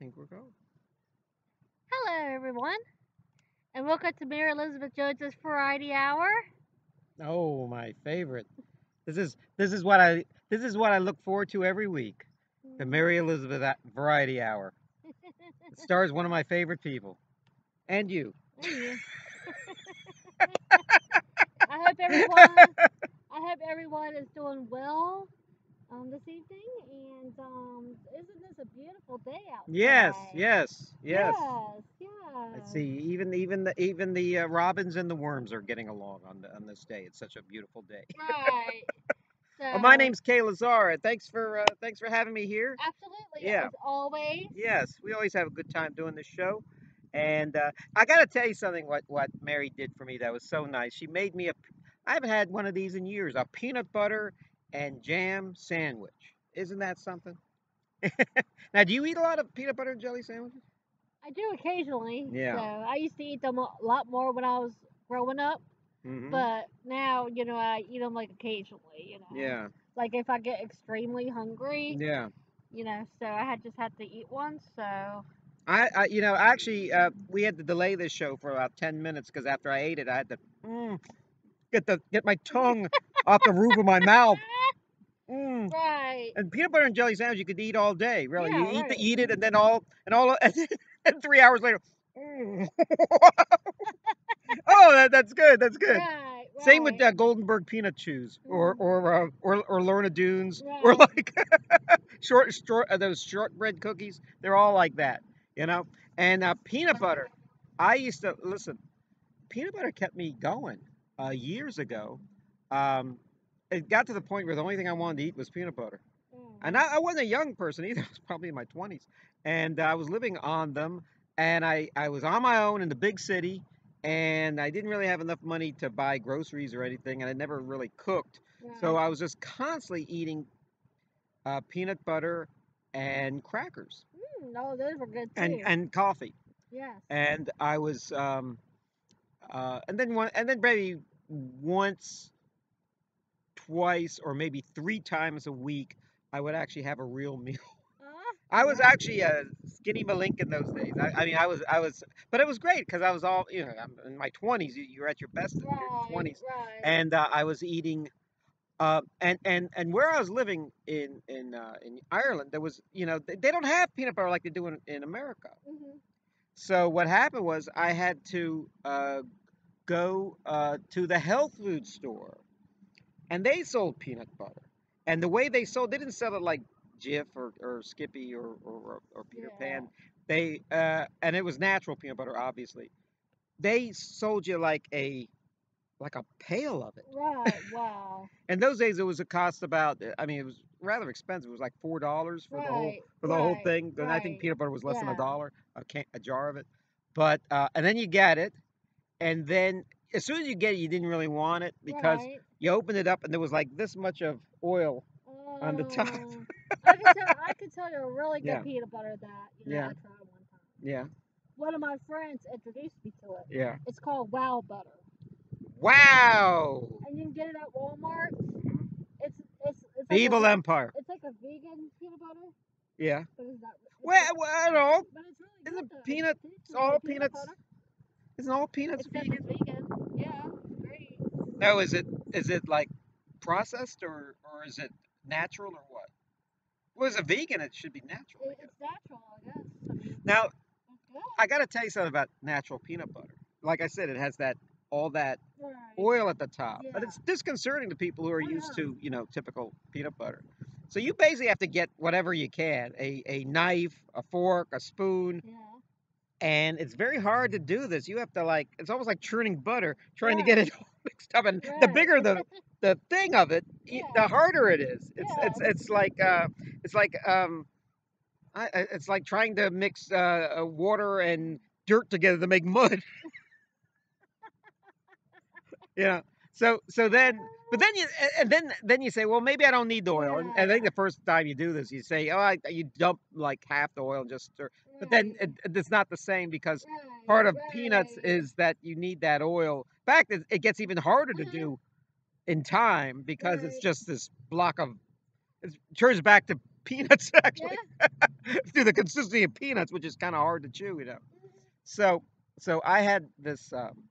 think we're going. Hello, everyone, and welcome to Mary Elizabeth Jones's Variety Hour. Oh, my favorite. This is this is what I this is what I look forward to every week. The mm-hmm. Mary Elizabeth Variety Hour. It stars one of my favorite people, and you. I hope everyone, I hope everyone is doing well um, this evening, and um, isn't this a beautiful day outside? Yes, yes, yes. Yes, yes. Let's see. Even even the even the uh, robins and the worms are getting along on the, on this day. It's such a beautiful day. Right. So, Well, my name's Kaye Lazar. Thanks for uh, thanks for having me here. absolutely Yeah. as always. Yes, we always have a good time doing this show. And uh, I got to tell you something. What what Mary did for me that was so nice. She made me a. I haven't had one of these in years. A peanut butter and jam sandwich. Isn't that something? now, do you eat a lot of peanut butter and jelly sandwiches? I do occasionally. Yeah. So I used to eat them a lot more when I was growing up, hmm but now you know I eat them like occasionally. You know. Yeah. Like if I get extremely hungry, Yeah. you know, so I had just had to eat one. So I, I you know, actually, uh, we had to delay this show for about ten minutes because after I ate it, I had to mm, get the get my tongue off the roof of my mouth. Mm. right. And peanut butter and jelly sandwich you could eat all day. Really, you eat right. the, eat it, and then all and all, and, then three hours later. mm. oh, that, that's good. That's good. Right. Same with right. uh, Goldenberg peanut chews, or Mhm. or uh, or or Lorna Doones, or like short short uh, those shortbread cookies. They're all like that, you know. And uh, peanut butter. I used to listen. Peanut butter kept me going uh, years ago. Um, it got to the point where the only thing I wanted to eat was peanut butter. Mm. And I, I wasn't a young person either. I was probably in my 20s. And I was living on them. And I, I was on my own in the big city. And I didn't really have enough money to buy groceries or anything. And I never really cooked. So I was just constantly eating uh, peanut butter and crackers Mm, no, those were good too. and, and coffee. yes. And I was, um, uh, and then one, and then maybe once, twice, or maybe three times a week, I would actually have a real meal. I was actually a skinny malink in those days. I, I mean, I was, I was, but it was great because I was all, you know, I'm in my 20s. You, you're at your best in your 20s, Right. and uh, I was eating, uh, and and and where I was living in in uh, in Ireland, there was, you know, they, they don't have peanut butter like they do in, in America. hmm So what happened was I had to uh, go uh, to the health food store, and they sold peanut butter. And the way they sold, they didn't sell it like Jif or, or Skippy or, or, or Peter Yeah. Pan. They uh, and it was natural peanut butter, obviously. They sold you like a like a pail of it. Right. Wow. In those days, it was a cost about. I mean, it was rather expensive. It was like four dollars for the whole for the whole thing. And I think peanut butter was less than a dollar a can a jar of it. But uh, and then you get it, and then as soon as you get it, you didn't really want it because Right. you opened it up and there was like this much of oil. on the top. Oh, I can tell. I can tell you a really good Yeah. peanut butter that you know Yeah. I tried one time. Yeah, One of my friends introduced me to it. yeah. It's called Wow Butter, Wow. and you can get it at Walmart. It's it's it's like evil a, empire. It's like a vegan peanut butter, Yeah. but it's not. It's Well, well, I don't but it's really Isn't peanut- it's all peanut peanuts butter, Isn't all peanuts Except vegan? vegan. Yeah, great. No, is it is it like processed or or is it natural or what? Well, as a vegan, it should be natural. It, it's natural, I guess. I mean, Now. I gotta tell you something about natural peanut butter. Like I said, it has that all that Right. oil at the top, but it's disconcerting to people who are used yeah. to you know typical peanut butter. So you basically have to get whatever you can a a knife, a fork, a spoon, Yeah. And it's very hard to do this. You have to like it's almost like churning butter, trying to get it all mixed up. And the bigger the the thing of it, y- the harder it is. It's Yeah. it's it's like uh, it's like um, I, it's like trying to mix uh, water and dirt together to make mud. you know. So so then, but then you and then then you say, well, maybe I don't need the oil. And, I think the first time you do this, you say, oh, I, you dump like half the oil and just stir. But then it, it's not the same because part of peanuts is that you need that oil. In fact, it, it gets even harder to Mhm. do in time because it's just this block of. It turns back to peanuts actually. To the consistency of peanuts, which is kind of hard to chew, you know. So so I had this. Um,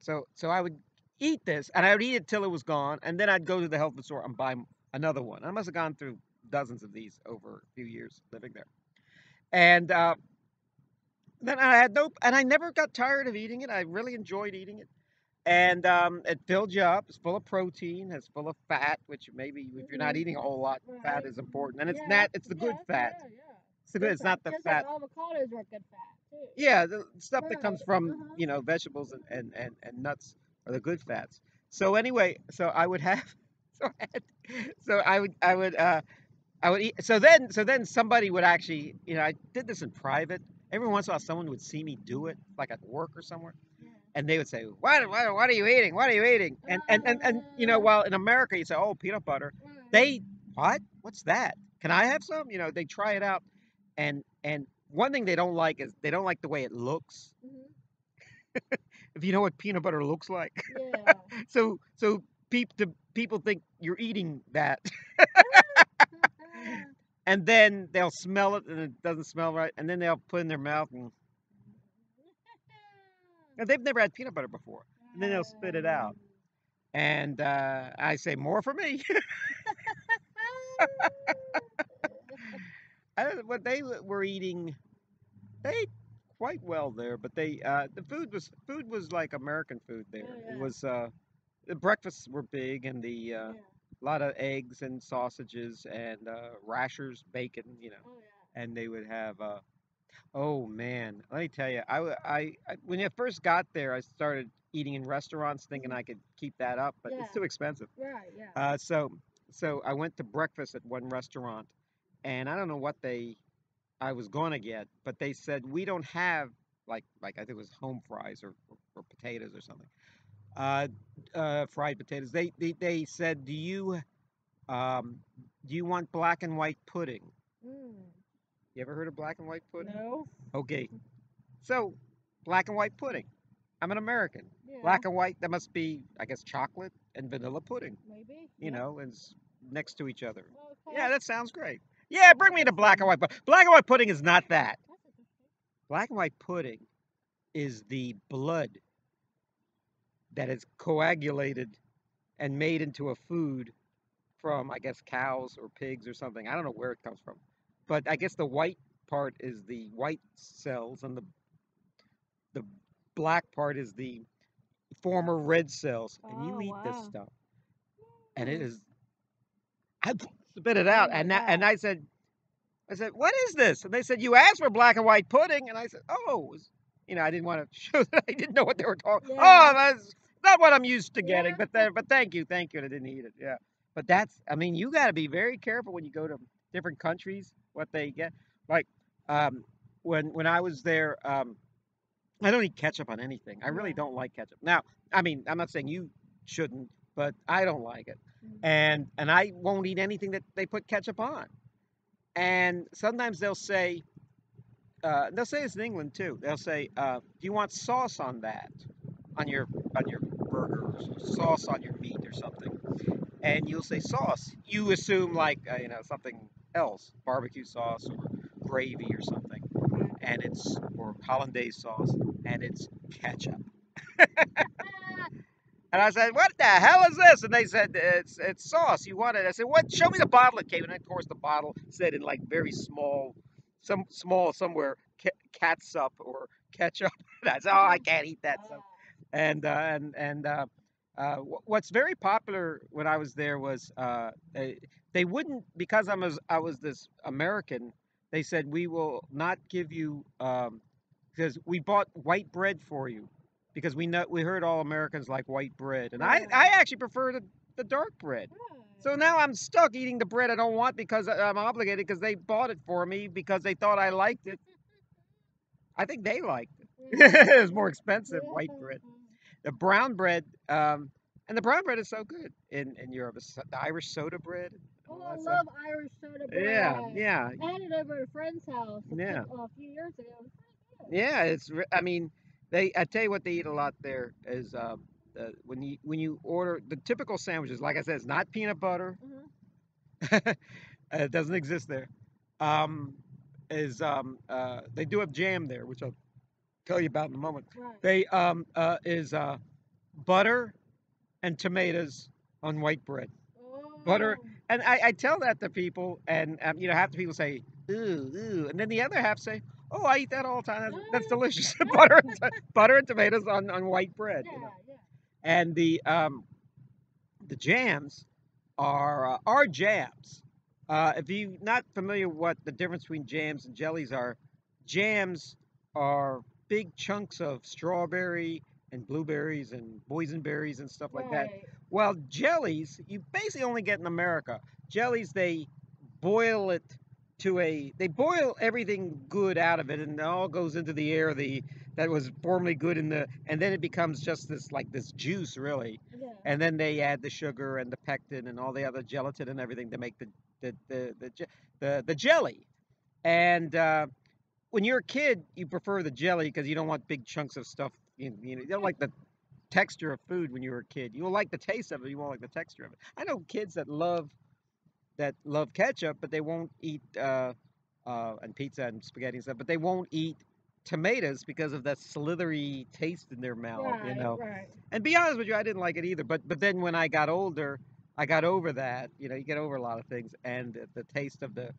so so I would eat this, and I would eat it till it was gone, and then I'd go to the health food store and buy another one. I must have gone through dozens of these over a few years living there, and uh, then I had no, and I never got tired of eating it. I really enjoyed eating it. And um, it filled you up. It's full of protein. It's full of fat, which maybe if you're not Mhm. eating a whole lot, fat is important. And it's Yeah, not. It's the yeah, good fat. Yeah. It's the good. It's not the just fat. Like avocados are good fat too. Yeah, the stuff that comes from uh-huh. you know vegetables and, and, and, and nuts are the good fats. So anyway, so I would have so I, had, so I would I would uh I would eat so then so then somebody would actually you know I did this in private. Every once in a while someone would see me do it like at work or somewhere Yeah. and they would say what what, what are you eating what are you eating and and, and and you know Uh. while in America you say oh peanut butter they what what's that can I have some you know they try it out and and one thing they don't like is they don't like the way it looks Mhm. if you know what peanut butter looks like. Yeah. So so peop, the people think you're eating that, and then they'll smell it and it doesn't smell right, and then they'll put it in their mouth and, and they've never had peanut butter before, and then they'll spit it out. And uh, I say more for me. I don't, what they were eating, they ate quite well there, but they uh, the food was food was like American food there. Oh, It was uh, the breakfasts were big and the uh, Yeah. A lot of eggs and sausages and uh, rashers, bacon, you know, Oh yeah. and they would have. Uh, oh man, let me tell you, I, I, when I first got there, I started eating in restaurants thinking I could keep that up, but Yeah. it's too expensive. Right. Yeah. Uh, so so I went to breakfast at one restaurant, and I don't know what they I was going to get, but they said we don't have like like I think it was home fries or, or, or potatoes or something. Uh, uh, fried potatoes. They, they they said, do you um do you want black and white pudding? Mm. You ever heard of black and white pudding? No. Okay, so black and white pudding. I'm an American. Yeah. Black and white. That must be I guess chocolate and vanilla pudding. Maybe. You yeah. know, and next to each other. Okay. Yeah, that sounds great. Yeah, bring me to black and white. But black and white pudding is not that. Black and white pudding is the blood that is coagulated and made into a food from, I guess, cows or pigs or something. I don't know where it comes from. But I guess the white part is the white cells and the the black part is the former red cells. And you Oh, eat this stuff. And it Mm. I spit it out Oh and that, and I said I said, "What is this?" And they said, "You asked for black and white pudding." And I said, "Oh, it was- you know, I didn't want to show that I didn't know what they were talking. Yeah. Oh, that's not what I'm used to getting, Yeah. but but thank you, thank you. And I didn't eat it. Yeah, but that's, I mean, you got to be very careful when you go to different countries what they get. Like, um, when when I was there, um, I don't eat ketchup on anything. I really Yeah. don't like ketchup. Now, I mean, I'm not saying you shouldn't, but I don't like it Mm. and and I won't eat anything that they put ketchup on. And sometimes they'll say, uh, they'll say this in England too. They'll say, uh, "Do you want sauce on that, on your on your burger, sauce on your meat, or something?" And you'll say sauce. You assume like uh, you know something else, barbecue sauce or gravy or something, and it's or hollandaise sauce, and it's ketchup. And I said, "What the hell is this?" And they said, "It's it's sauce. You want it?" I said, "What? Show me the bottle it came in." And of course, the bottle said in like very small, some small somewhere, ca- catsup or ketchup. That's "Oh, I can't eat that stuff." ah. And uh, and and uh, uh, wh- what's very popular when I was there was uh, they, they wouldn't because I'm as I was this American. They said we will not give you um, because we bought white bread for you because we know we heard all Americans like white bread, and I Yeah. I actually prefer the, the dark bread. So now I'm stuck eating the bread I don't want because I- I'm obligated because they bought it for me because they thought I liked it. I think they liked it. It was more expensive white bread. The brown bread, um, and the brown bread is so good in in Europe. It's the Irish soda bread. Oh, I love. Irish soda bread. Yeah, yeah, I had it over at a friend's house a, Yeah. couple- a few years ago. It yeah. It's. I mean, they. I tell you what they eat a lot there is um, the, when you when you order the typical sandwiches. Like I said, it's not peanut butter. Uh-huh. it doesn't exist there. Um, is um, uh, they do have jam there, which I'll tell you about in a moment. Right. They um, uh, is uh, butter and tomatoes on white bread. butter- Oh, And I, I tell that to people, and um, you know, half the people say, "Ooh, ooh," and then the other half say, "Oh, I eat that all the time. That's, that's Mm. delicious. butter, and butter and tomatoes on, on white bread." Yeah, You know? And the um, the jams are uh, are jams. Uh, if you're not familiar what the difference between jams and jellies are, jams are big chunks of strawberry and blueberries and boysenberries and stuff like that. Well, jellies, you basically only get in America. Jellies, they boil it to a, they boil everything good out of it, and it all goes into the air. The that was formerly good in the, and then it becomes just this like this juice, really. Yeah. And then they add the sugar and the pectin and all the other gelatin and everything to make the the the the, the, the jelly. And uh, when you're a kid, you prefer the jelly because you don't want big chunks of stuff. You, you know, you don't like the texture of food when you were a kid. You will like the taste of it. You won't like the texture of it. I know kids that love that love ketchup, but they won't eat uh, uh, and pizza and spaghetti and stuff. But they won't eat tomatoes because of that slithery taste in their mouth. right, You know. right. And be honest with you, I didn't like it either. But but then when I got older, I got over that. You know, you get over a lot of things, and the, the taste of the,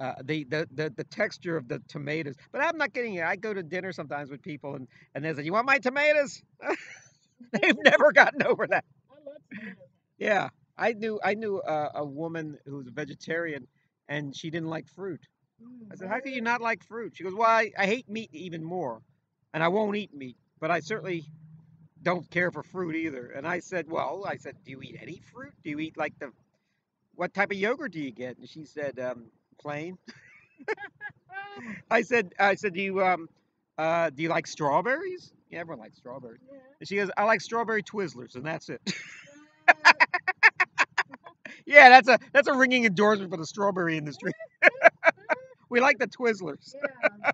uh, the, the the the texture of the tomatoes. But I'm not getting it. I go to dinner sometimes with people, and and they say, "You want my tomatoes?" They've never gotten over that. I love tomatoes. Yeah, I knew I knew a, a woman who was a vegetarian, and she didn't like fruit. Mm, I said, "How can you not like fruit?" She goes, "Well, I, I hate meat even more, and I won't eat meat, but I certainly don't care for fruit either." And I said, "Well, I said, do you eat any fruit? Do you eat like the what type of yogurt do you get?" And she said, um, "Plain." I said, "I said, do you um uh do you like strawberries?" Yeah, everyone likes strawberries. Yeah. And she goes, "I like strawberry Twizzlers, and that's it." Yeah, that's a that's a ringing endorsement for the strawberry industry. we like the Twizzlers. yeah.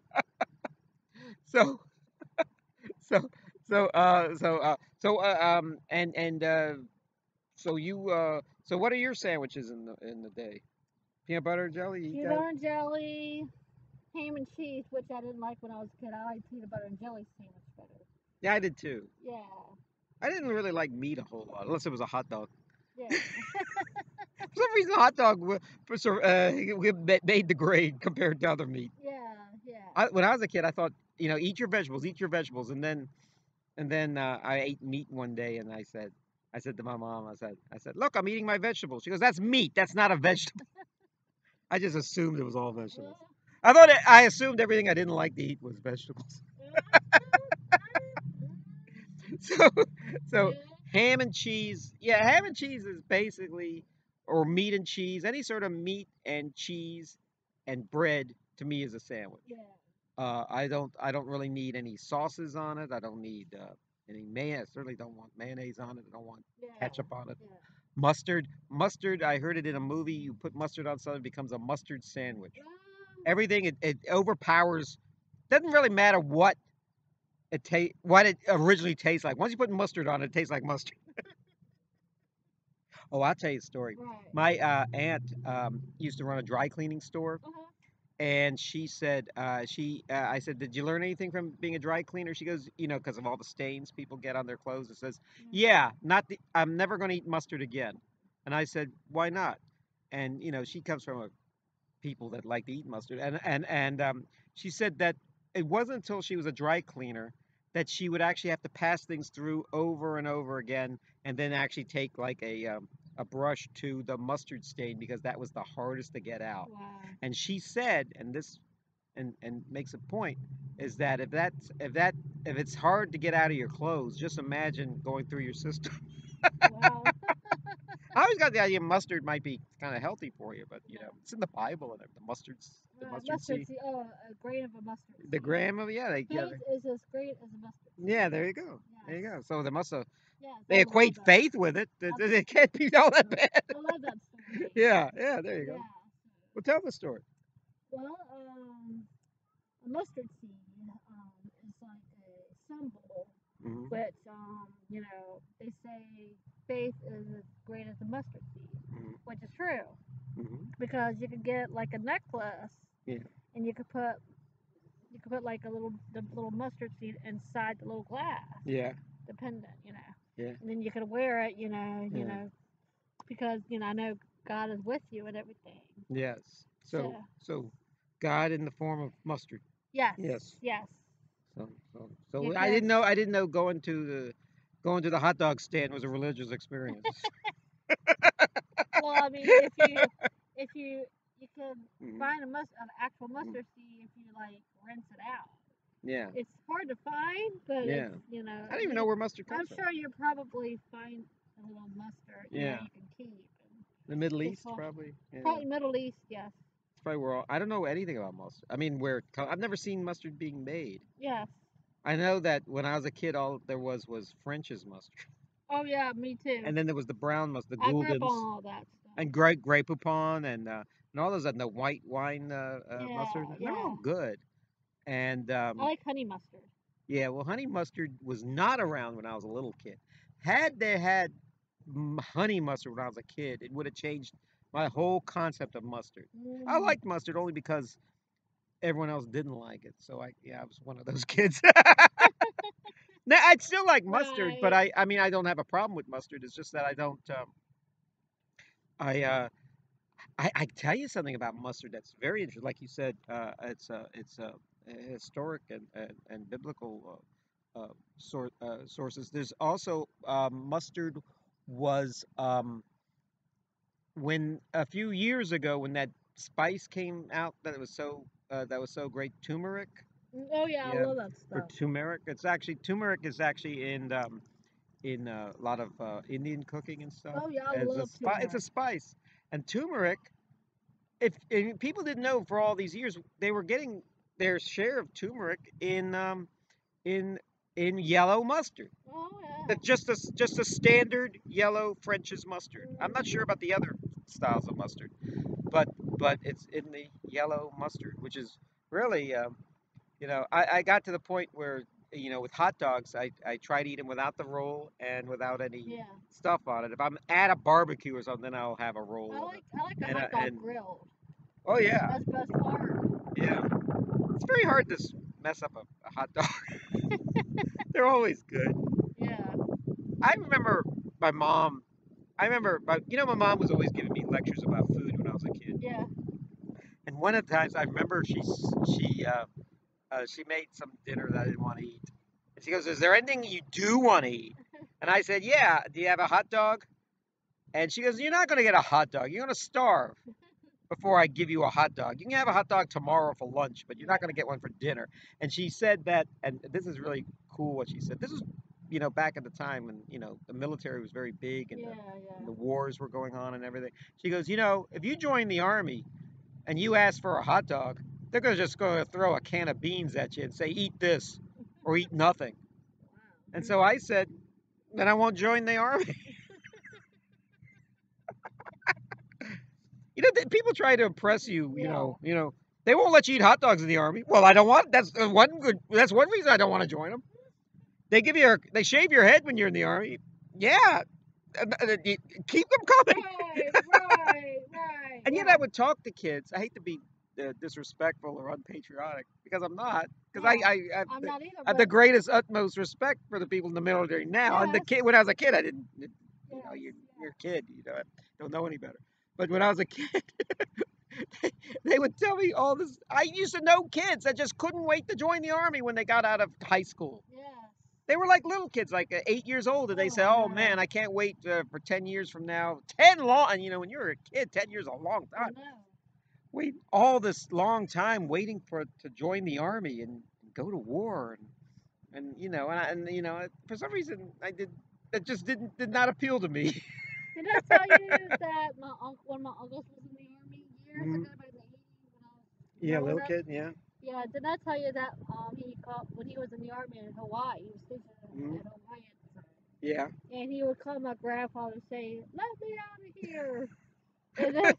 so so so uh so uh so uh, um and and uh so you uh so what are your sandwiches in the in the day peanut butter and jelly Peanut butter and jelly, ham and cheese, which I didn't like when I was a kid. I like peanut butter and jelly sandwich better. yeah i did too Yeah. i didn't really like meat a whole lot unless it was a hot dog Yeah. For some reason hot dog wa- for sur- uh made the grade compared to other meat yeah. Yeah. I, when i was a kid i thought you know eat your vegetables eat your vegetables and then and then uh, i ate meat one day and i said I said to my mom, I said, I said, look, I'm eating my vegetables. She goes, that's meat. That's not a vegetable. I just assumed it was all vegetables. I thought it, I assumed everything I didn't like to eat was vegetables. So, so ham and cheese. Yeah, ham and cheese is basically, or meat and cheese. Any sort of meat and cheese and bread to me is a sandwich. yeah. Uh, I don't, I don't really need any sauces on it. I don't need uh, any mayonnaise. Certainly don't want mayonnaise on it. I don't want Yeah. ketchup on it. Yeah. Mustard, mustard. I heard it in a movie. You put mustard on something, it becomes a mustard sandwich. Um, Everything it, it overpowers. Doesn't really matter what it ta- what it originally tastes like. Once you put mustard on it, it tastes like mustard. oh, I'll tell you a story. Right. My uh, aunt um, used to run a dry cleaning store, Uh-huh. and she said, uh, she, uh, I said, did you learn anything from being a dry cleaner? She goes, you know, because of all the stains people get on their clothes. It says, Mm. yeah, not the, I'm never going to eat mustard again. And I said, why not? And you know, she comes from a people that like to eat mustard, and and and um, she said that it wasn't until she was a dry cleaner that she would actually have to pass things through over and over again, and then actually take like a um, a brush to the mustard stain because that was the hardest to get out. Wow. And she said, and this and and makes a point, is that if that's if that if it's hard to get out of your clothes, just imagine going through your system. Wow. I always got the idea mustard might be kind of healthy for you, but you know, it's in the Bible and the mustard's the Uh, mustard seed. seed. Oh, a grain of a mustard. The seed. gram of yeah, they yeah, Faith is as great as a mustard. seed. yeah, there you go. Yeah. There you go. So they must have Yes, they equate faith with it. It, it- it can't be all that bad. I love that story. yeah, yeah, there you Yeah. go. Well, tell the story. Well, um, a mustard seed um, is like a symbol, hmm which um, you know they say faith is as great as a mustard seed, Mhm. which is true hmm because you could get like a necklace Yeah. And you could put you could put like a little the little mustard seed inside the little glass, Yeah. dependent, you know. Yeah. And then you could wear it, you know, you know, because you know I know God is with you and everything. Yes. So So- so God in the form of mustard. Yes. Yes. Yes. So so so I didn't know I didn't know going to the going to the hot dog stand was a religious experience. Well, I mean, if you if you you could Mhm. find a mus an actual mustard seed if you like rinse it out. Yeah. It's hard to find, but Yeah. it's, you know. I don't even know where mustard comes from. I'm sure you probably find a little mustard. You Yeah. you can keep. The Middle East all- probably. Yeah. Probably Middle East, yes. It's probably where all, I don't know anything about mustard. I mean, where I've never seen mustard being made. Yes. I know that when I was a kid, all there was was French's mustard, Oh yeah, me too. and then there was the brown mustard, the I grew up on Gulden's, all that stuff. and Grey Grey Poupon, and uh, and all those and the white wine uh, uh, Yeah, mustard. They're all yeah. good. And um, I like honey mustard. yeah, well, honey mustard was not around when I was a little kid. Had they had m- honey mustard when I was a kid, it would have changed my whole concept of mustard. I Mm. liked mustard only because everyone else didn't like it. So I yeah, I was one of those kids. now I'd still like mustard, but I I mean I don't have a problem with mustard. It's just that I don't um I uh I, I tell you something about mustard that's very interesting. Like you said, uh, it's uh, it's uh, historic and, and, and biblical uh, uh, sor- uh, sources. There's also um, mustard was um, when a few years ago when that spice came out that it was so uh, that was so great turmeric Mm, Oh yeah, Yeah, I love that or stuff. turmeric it's actually turmeric is actually in um, in a lot of uh, Indian cooking and stuff Oh yeah, I it's a love spi- it's a spice and turmeric if and people didn't know for all these years they were getting their share of turmeric in um, in in yellow mustard Oh yeah. just a just a standard yellow French's mustard. I'm not sure about the other styles of mustard, but but it's in the yellow mustard, which is really, um, you know, I, I got to the point where you know with hot dogs, I I try to eat them without the roll and without any Yeah. stuff on it. If I'm at a barbecue or something, I'll have a roll. I like. I like a And, hot dog and- grilled. Oh yeah, That's the best part. yeah. It's very hard to mess up a, a hot dog. They're always good. Yeah. I remember my mom. I remember, my, you know, my mom was always giving me lectures about food when I was a kid. Yeah. And one of the times I remember she she uh, uh, she made some dinner that I didn't want to eat. And she goes, "Is there anything you do want to eat?" And I said, "Yeah. Do you have a hot dog?" And she goes, "You're not going to get a hot dog. You're going to starve before I give you a hot dog. You can have a hot dog tomorrow for lunch, but you're not going to get one for dinner." And she said that, and this is really cool what she said. This is, you know, back at the time when you know the military was very big and Yeah, the yeah. and the wars were going on and everything. She goes, you know, if you join the army and you ask for a hot dog, they're gonna just go throw a can of beans at you and say, eat this or eat nothing. And so I said, then I won't join the army. you know, people try to impress you. You Yeah. know, you know, they won't let you eat hot dogs in the army. Well, I don't want. That's uh, one good. That's one reason I don't want to join them. They give you a. They shave your head when you're in the army. Yeah, keep them coming. Right, right, right. And yet yeah. I would talk to kids. I hate to be uh, disrespectful or unpatriotic because I'm not. Because Yeah, I, I, I, the, not either. I have the greatest, utmost respect for the people in the military now. And the kid, when I was a kid, I didn't. You know, you're, yeah. you're a kid. You know, don't know any better. But when I was a kid, they, they would tell me all this. I used to know kids that just couldn't wait to join the army when they got out of high school. Yes. They were like little kids, like uh, eight years old, and they Oh say, "Oh man, I can't wait uh, for ten years from now. Ten long." And you know, when you're a kid, ten years is a long time. wait all this long time waiting for to join the army and go to war and and you know and, I, and you know for some reason I did that just didn't did not appeal to me. Did I tell you that my uncle, one of my uncles was in the army years Mhm. ago, back in the 80s when I was yeah, little up? kid, yeah. Yeah, did I tell you that um he called when he was in the army in Hawaii? He was stationed Mhm. at Hawaii at the time, Yeah. and he would call my grandfather and say, "Let me out of here," and then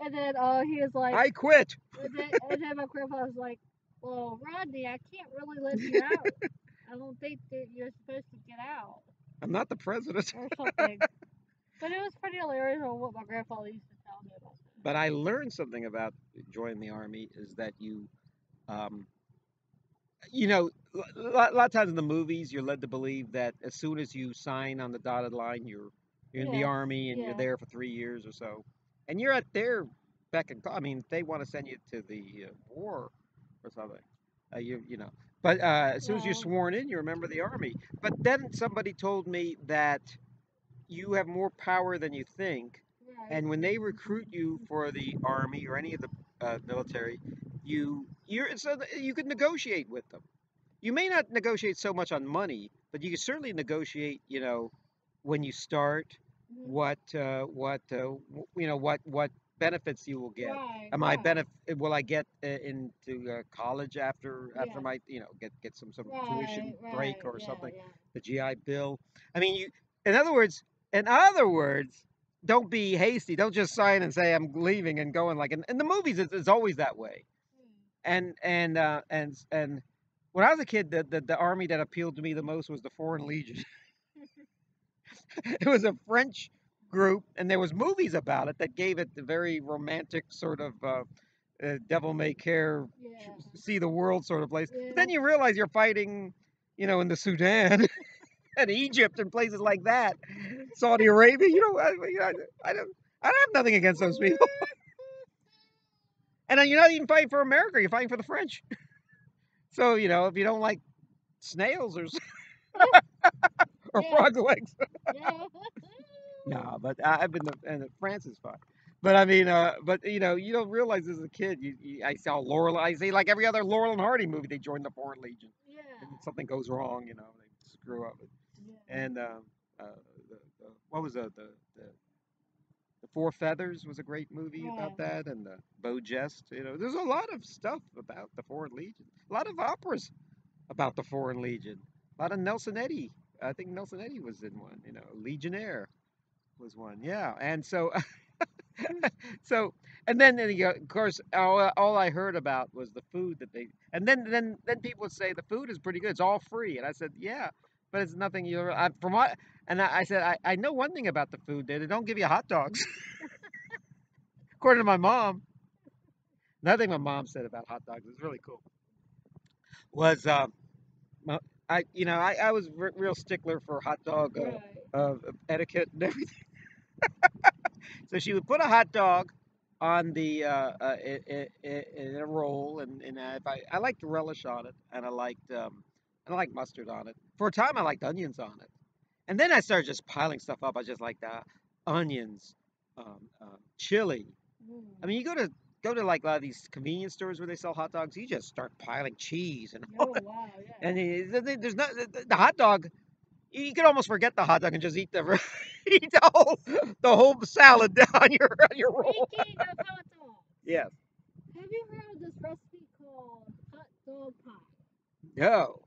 and then uh he was like, I quit. and then, and then my grandfather was like, "Well, Rodney, I can't really let you out. I don't think that you're supposed to get out I'm not the president. or something." but it was pretty hilarious on what my grandfather used to tell me about. But I learned something about joining the army is that you, um, you know, a lot, lot of times in the movies, you're led to believe that as soon as you sign on the dotted line, you're you're in the army and you're there for three years or so, and you're at their beck and call. I mean, they want to send you to the uh, war or something. Uh, you you know, but uh, as soon as you're sworn in, you're a member of the army. But then somebody told me that you have more power than you think and when they recruit you for the army or any of the uh, military, you you're so you can negotiate with them. You may not negotiate so much on money, but you can certainly negotiate. You know, when you start, Mhm. what uh, what uh, you know what what benefits you will get. Right, Am I right, benef- Will I get uh, into uh, college after after my you know get get some some tuition right, break or yeah, something? yeah. The GI Bill. I mean, you. In other words, in other words, don't be hasty. Don't just sign and say I'm leaving and going. Like in, in the movies, it's, it's always that way. And and uh, and and when I was a kid, the, the the army that appealed to me the most was the Foreign Legion. it was a French group, and there was movies about it that gave it the very romantic sort of uh, uh, devil may care, Yeah. see the world sort of place. But then you realize you're fighting, you know, in the Sudan. And Egypt and places like that, Saudi Arabia. You know, I, I I don't, I don't have nothing against those people. And then you're not even fighting for America; you're fighting for the French. So you know, if you don't like snails or or frog legs, yeah. no. But I- I've been to and France is fine. But I mean, uh, but you know, you don't realize as a kid. You, you I saw Laurel. I see like every other Laurel and Hardy movie, they join the Foreign Legion. Yeah. And something goes wrong, you know, they screw up. Yeah. And um, uh, the, the, what was the, the the the Four Feathers was a great movie about that, and the Beau Geste. You know, there's a lot of stuff about the Foreign Legion. A lot of operas about the Foreign Legion. A lot of Nelson Eddy. I think Nelson Eddy was in one. You know, Legionnaire was one. Yeah, and so. so and then and you go- of course all, all I heard about was the food that they and then then then people would say the food is pretty good it's all free and I said yeah but it's nothing you I, from what and I, I said I, I know one thing about the food there they don't give you hot dogs according to my mom another thing my mom said about hot dogs was really cool was um I you know I, I was re- real stickler for hot dog uh, Right. etiquette and everything. so she would put a hot dog on the uh, uh, i- i- i- in a roll, and, and uh, if I I liked relish on it, and I liked um, I like mustard on it. For a time, I liked onions on it, and then I started just piling stuff up. I just like uh, onions, um, um, chili. Mm. I mean, you go to go to like a lot of these convenience stores where they sell hot dogs. You just start piling cheese and Oh wow, yeah. and it- th- there's not the, the- the hot dog. You could almost forget the hot dog and just eat the eat the whole the whole salad on your on your roll. Speaking of hot dogs, Yes. have you heard of this recipe called hot dog pie? No.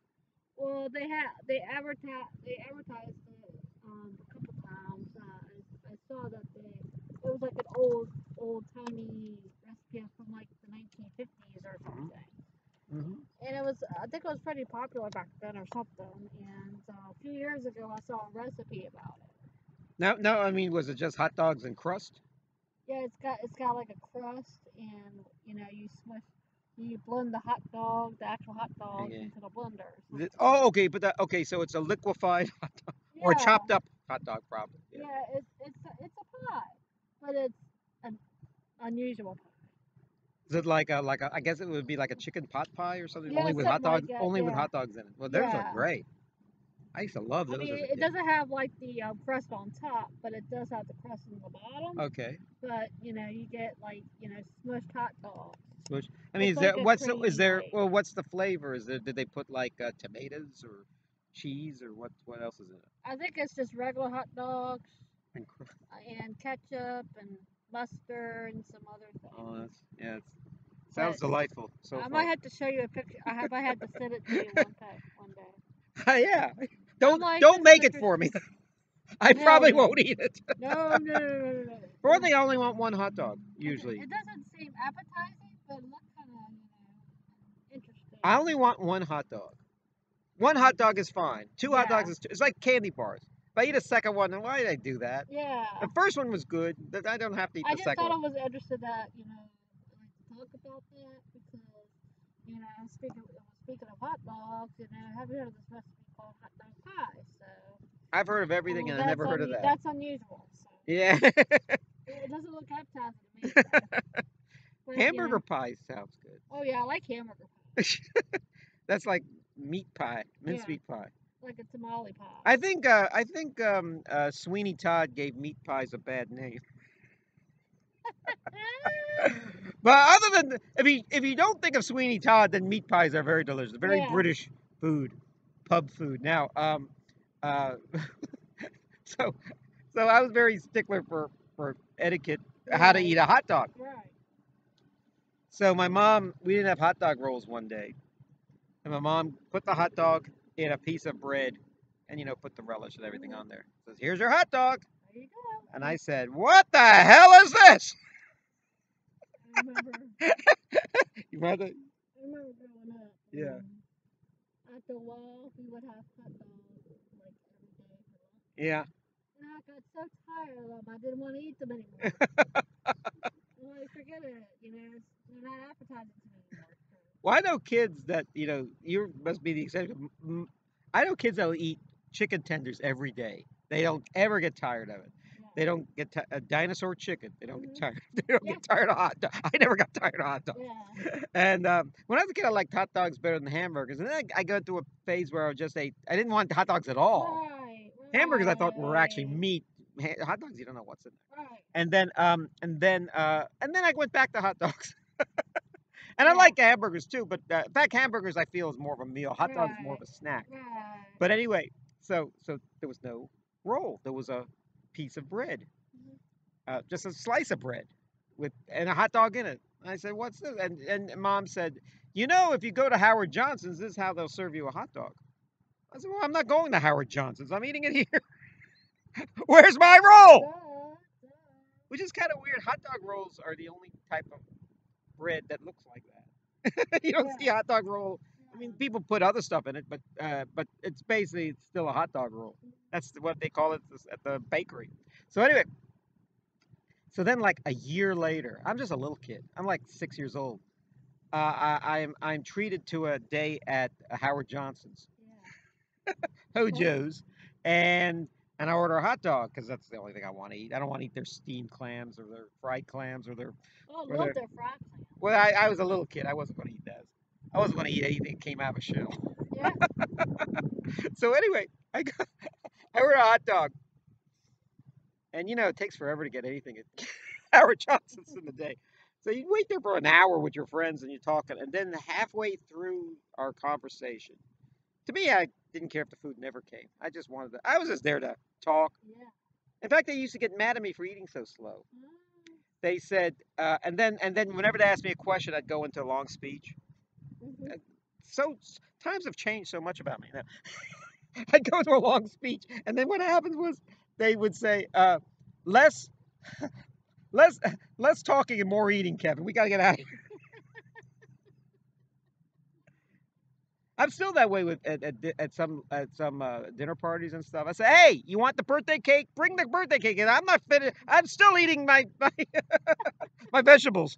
Well, they have they advertise they advertised it um, a couple times. Uh, I, I saw that they it was like an old old timey recipe from like the 1950s or something. hmm And it was I think it was pretty popular back then or something. And uh, a few years ago, I saw a recipe about it. No, no. I mean, was it just hot dogs and crust? Yeah, it's got it's got like a crust, and you know you smush, you blend the hot dog, the actual hot dog, Okay. into the blender. or Th- something. Oh, okay. But that, okay, so it's a liquefied hot dog or chopped up hot dog, probably. Yeah, Yeah. it's it's a, it's a pie, but it's an unusual pie. Is it like a like a? I guess it would be like a chicken pot pie or something, Yeah, only with hot like dogs, that, only with hot dogs in it. Well, those are Yeah. great. I used to love those. I mean, it doesn't have like the uh, crust on top, but it does have the crust on the bottom. Okay. But you know, you get like you know smushed hot dogs. Smush. I mean, It's is there like a what's the, creamy is there? Well, what's the flavor? Is there? Did they put like uh, tomatoes or cheese or what? What else is in it? I think it's just regular hot dogs And cr- uh, and ketchup and mustard and some other things. Oh, that's yeah. It's, sounds But delightful. So I far. might have to show you a picture. I have. I had to send it to you one time, one day. yeah. Don't like, don't this make it picture- for me. I No, probably no. won't eat it. No, no, no, no, no, no. For one thing, I only want one hot dog It- usually. It doesn't seem appetizing, but it looks kind of, you know, interesting. I only want one hot dog. One hot dog is fine. Two hot Yeah. dogs is too, it's like candy bars. If I eat a second one, then why did I do that? Yeah. The first one was good. I don't have to eat I the just second thought one. I was interested that you know like talk about that because you know speaking speaking of hot dogs, you know, have you heard of this recipe called hot dog pie? So I've heard of everything, and I've never heard of unu- that. That's unusual. So Yeah. it it doesn't look appetizing to me. So. But, hamburger know, pie sounds good. oh yeah, I like hamburger pie, That's like meat pie, mince Yeah. meat pie. like a tamale pie. I think uh, I think um, uh, Sweeney Todd gave meat pies a bad name. but other than if you if you don't think of Sweeney Todd, then meat pies are very delicious, very Yeah. British food, pub food. Now, um, uh, so so I was very stickler for for etiquette, how to eat a hot dog. right. So my mom, we didn't have hot dog rolls one day, and my mom put the hot dog in a piece of bread, and you know put the relish and everything on there. Says, "Here's your hot dog," There you go. and I said, "What the hell is this?" I remember. You remember? I remember growing up. Yeah. um, After a while, we would have hot dogs like every day. Yeah. And I got so tired of them, I didn't want to eat them anymore. I'm like, forget it. You know, they're not appetizing to me anymore. Well, I know kids that you know. You must be the exception. I know kids that will eat chicken tenders every day. They don't ever get tired of it. yeah. They don't get ti a dinosaur chicken. They don't get Mhm. tired. They don't Yeah. get tired of hot dogs. I never got tired of hot dogs. Yeah. And um, when I was a kid, I liked hot dogs better than hamburgers. And then I, I go through a phase where I just ate. I didn't want hot dogs at all. Right. Hamburgers I thought were actually meat. Hot dogs, you don't know what's in there. Right. And then um, and then uh, and then I went back to hot dogs. And I like hamburgers too, but uh, in fact, hamburgers I feel is more of a meal. Hot dogs is more of a snack. Right. But anyway, so so there was no roll. There was a piece of bread, Mhm. uh, just a slice of bread, with and a hot dog in it. And I said, "What's this?" And and mom said, "You know, if you go to Howard Johnson's, this is how they'll serve you a hot dog." I said, "Well, I'm not going to Howard Johnson's. I'm eating it here. Where's my roll?" Duh. Which is kind of weird. Hot dog rolls are the only type of bread that looks like that. you don't see a hot dog roll. I mean, people put other stuff in it, but uh, but it's basically it's still a hot dog roll. That's what they call it at the bakery. So anyway, so then like a year later, I'm just a little kid. I'm like six years old. Uh, I, I'm I'm treated to a day at Howard Johnson's, Yeah. Hojo's, and and I order a hot dog because that's the only thing I want to eat. I don't want to eat their steamed clams or their fried clams or their. Oh, love they're- their fried clams. Well, I, I was a little kid. I wasn't going to eat those. I wasn't going to eat anything that came out of a shell. Yeah. so anyway, I got I ordered a hot dog, and you know it takes forever to get anything at Howard Johnson's in the day. So you wait there for an hour with your friends and you're talking, and then halfway through our conversation, to me, I didn't care if the food never came. I just wanted to. I was just there to talk. Yeah. In fact, they used to get mad at me for eating so slow. Ah, They said, uh, and then and then whenever they asked me a question, I'd go into a long speech. mhm. so times have changed so much about me now. I'd go into a long speech, and then what happens was they would say, uh, "Less, less, less talking and more eating, Kevin. We got to get out of here." I'm still that way with at, at, at some at some uh, dinner parties and stuff. I say, "Hey, you want the birthday cake? Bring the birthday cake." And I'm not finished. I'm still eating my my, my vegetables.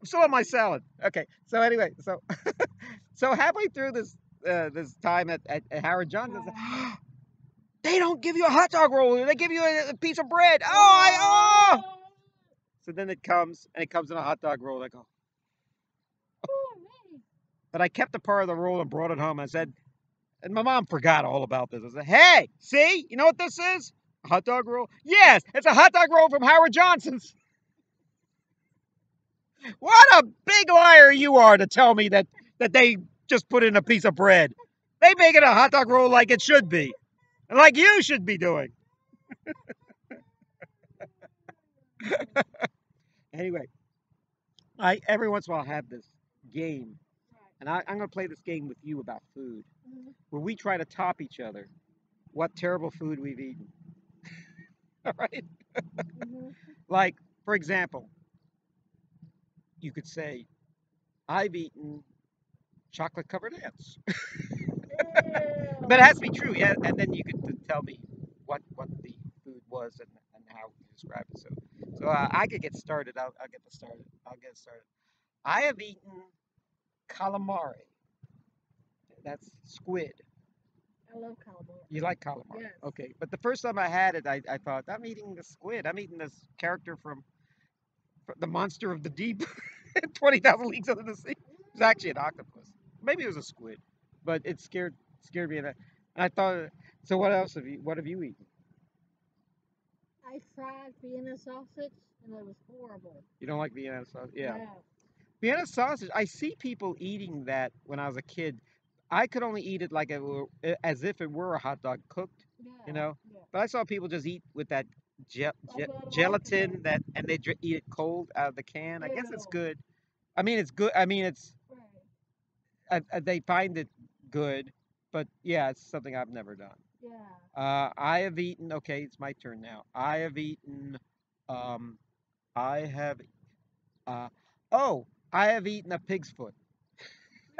I'm still on my salad. Okay. So anyway, so so halfway through this uh, this time at, at, at Howard Johnson's, Right. they don't give you a hot dog roll. They give you a, a piece of bread. Oh, I, oh. So then it comes and it comes in a hot dog roll. I go. But I kept a part of the roll and brought it home. I said, and my mom forgot all about this. I said, hey, see, you know what this is? A hot dog roll? Yes, it's a hot dog roll from Howard Johnson's. What a big liar you are to tell me that that they just put in a piece of bread. They make it a hot dog roll like it should be, and like you should be doing. anyway, I every once in a while have this game. And I, I'm going to play this game with you about food, Mhm. where we try to top each other. What terrible food we've eaten. All right. Mhm. Like, for example, you could say, I've eaten chocolate covered ants. But it has to be true, yeah. And then you could tell me what what the food was and, and how you describe it. So so uh, I could get started. I'll, I'll get started. I'll get started. I have eaten calamari. That's squid. I love calamari. You like calamari? Yes. Okay, but the first time I had it, I, I thought I'm eating the squid. I'm eating this character from, fr the monster of the deep, Twenty Thousand Leagues Under the Sea. It's actually an octopus. Maybe it was a squid, but it scared scared me. And I, and I thought, so what else have you? What have you eaten? I tried Vienna sausage and it was horrible. You don't like Vienna sausage? Yeah. Vienna sausage. I see people eating that when I was a kid. I could only eat it like it were, eh, as if it were a hot dog cooked, Yeah. you know. Yeah. But I saw people just eat with that ge- ge- I gelatin that, and they dr- eat it cold out of the can. I guess it's good. I mean, it's good. I mean, it's Right. uh, uh, they find it good, but yeah, it's something I've never done. Yeah. Uh, I have eaten. Okay, it's my turn now. I have eaten. Um, I have. Uh, oh, I have eaten a pig's foot.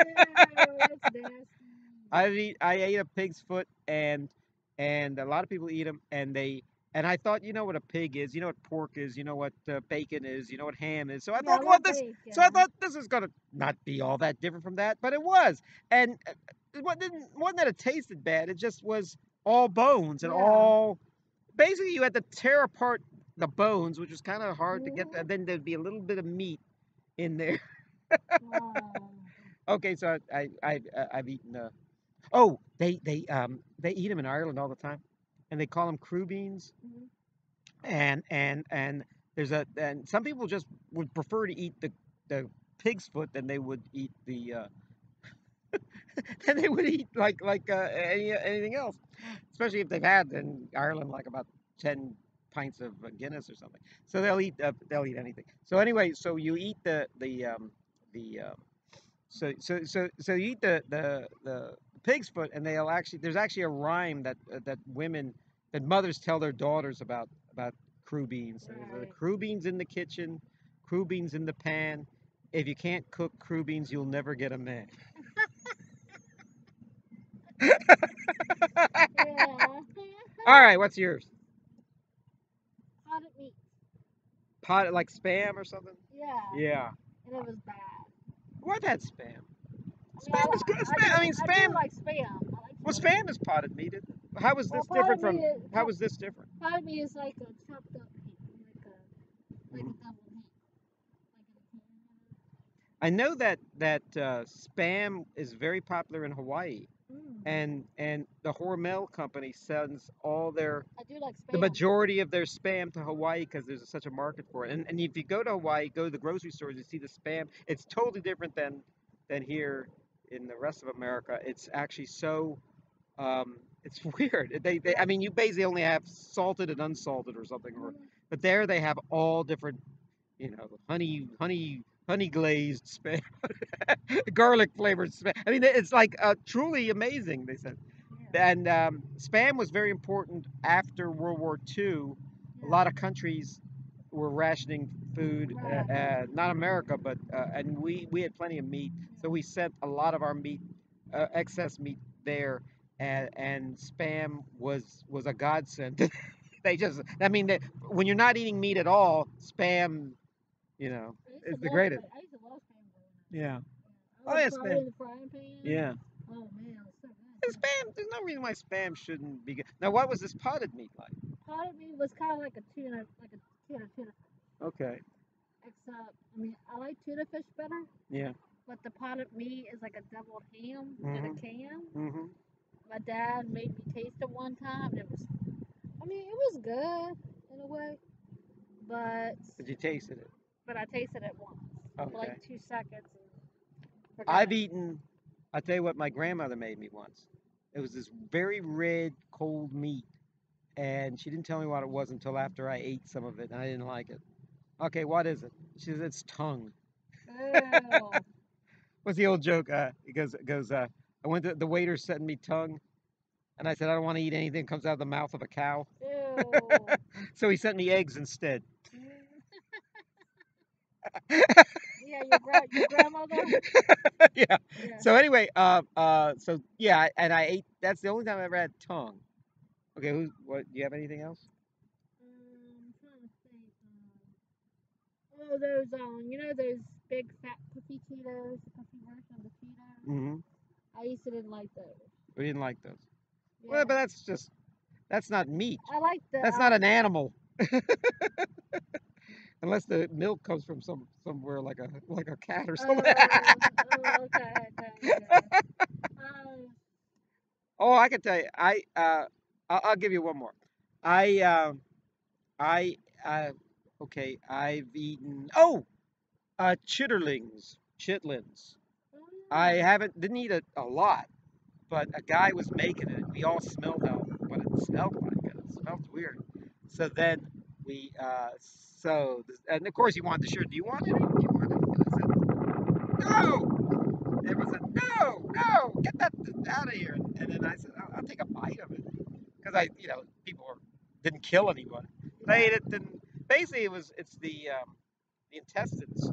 Ew, that's nasty. I've eat. I ate a pig's foot, and and a lot of people eat them, and they. And I thought, you know what a pig is, you know what pork is, you know what uh, bacon is, you know what ham is. So I Yeah, thought, well, this. So I thought this is gonna not be all that different from that, but it was. And uh, it wa- didn't wasn't that it tasted bad. It just was all bones and Yeah. all. Basically, you had to tear apart the bones, which was kind of hard to get. And then there'd be a little bit of meat in there. Wow. Okay, so I, I I've uh, I've eaten. Uh, oh, they they um they eat them in Ireland all the time, and they call them crubeens. Mhm. And and and there's a and some people just would prefer to eat the the pig's foot than they would eat the. Uh, than they would eat like like uh, any, anything else, especially if they've had in Ireland like about ten pints of uh, Guinness or something. So they'll eat uh, they'll eat anything. So anyway, so you eat the the um, the um, so so so so you eat the the the pig's foot, and they'll actually there's actually a rhyme that uh, that women that mothers tell their daughters about about crubeens. It's, uh, crubeens in the kitchen, crubeens in the pan. If you can't cook crubeens, you'll never get a man. Yeah. All right, what's yours? Potted meat. Pot like spam or something? Yeah. Yeah. And it was bad. What that spam? I mean, Spam I, is good. I, Spam- I mean, I spam- do like spam. I like Well, spam. is potted meat. It- How is Well, this different from? is- How is this different? Potted meat is like a chopped up meat, like a like Mhm. a double meat, like. I know that that uh, spam is very popular in Hawaii, Mm. and and the Hormel company sends all their I do like spam. the majority of their spam to Hawaii because there's such a market for it. And and if you go to Hawaii, go to the grocery stores, you see the spam. It's totally different than than here in the rest of America. It's actually so. Um, it's weird. They, they, I mean, you basically only have salted and unsalted or something, or Mm. but there they have all different, you know, honey, honey, honey glazed spam, garlic flavored spam. I mean, it's like uh, truly amazing. They said, Yeah. and um, spam was very important after World War II. A lot of countries were rationing food, uh, uh, not America, but uh, and we we had plenty of meat, so we sent a lot of our meat, uh, excess meat there, and and spam was was a godsend. they just, I mean, they, when you're not eating meat at all, spam, you know, It's the greatest. I used to love spam yeah. Oh, yeah, would fry it spam. in the frying pan. yeah. Oh man, it was so And spam, there's no reason why spam shouldn't be good. Now, what was this potted meat like? Potted meat was kind of like a tuna, like a tuna tuna fish. Okay, Except, I mean, I like tuna fish better, yeah. but the potted meat is like a deviled ham in Mhm. a can. hmm My dad made me taste it one time. And it was, I mean, it was good in a way, but But you tasted it. But I tasted it once for like two seconds. And I've eaten. I'll tell you what my grandmother made me once. It was this very red, cold meat, and she didn't tell me what it was until after I ate some of it, and I didn't like it. Okay, what is it? She says it's tongue. What's the old joke? Uh, it goes, it goes. Uh, I went to the waiter sent me tongue, and I said I don't want to eat anything that comes out of the mouth of a cow. So he sent me eggs instead. Yeah, your, gra- your grandmother. yeah. Yeah. So anyway, uh, uh, so yeah, and I ate. That's the only time I ever had tongue. Okay, who? What? Do you have anything else? Um, I'm trying to think. Um, oh, those um, you know those big fat puffy Cheetos, the puffy version of the Cheetos. Mm-hmm. I used to didn't like those. We didn't like those. Yeah. Well, but that's just that's not meat. I like the. That's not an animal. Unless the milk comes from some somewhere like a like a cat or Oh, something. oh, okay, okay. okay. Um, oh, I can tell you. I uh, I'll, I'll give you one more. I um, I uh, okay. I've eaten. Oh, uh, chitterlings, chitlins. I haven't didn't eat it a lot, but a guy was making it. We all smelled how what it smelled like. It smelled weird. So then we uh so and of course he wanted the shirt. Do you want it? Do you want it? And I said, no. It was a no, no, get that out of here. And then I said, I'll, I'll take a bite of it because I, you know, people were, didn't kill anyone. They ate it. Then basically it was it's the um, the intestines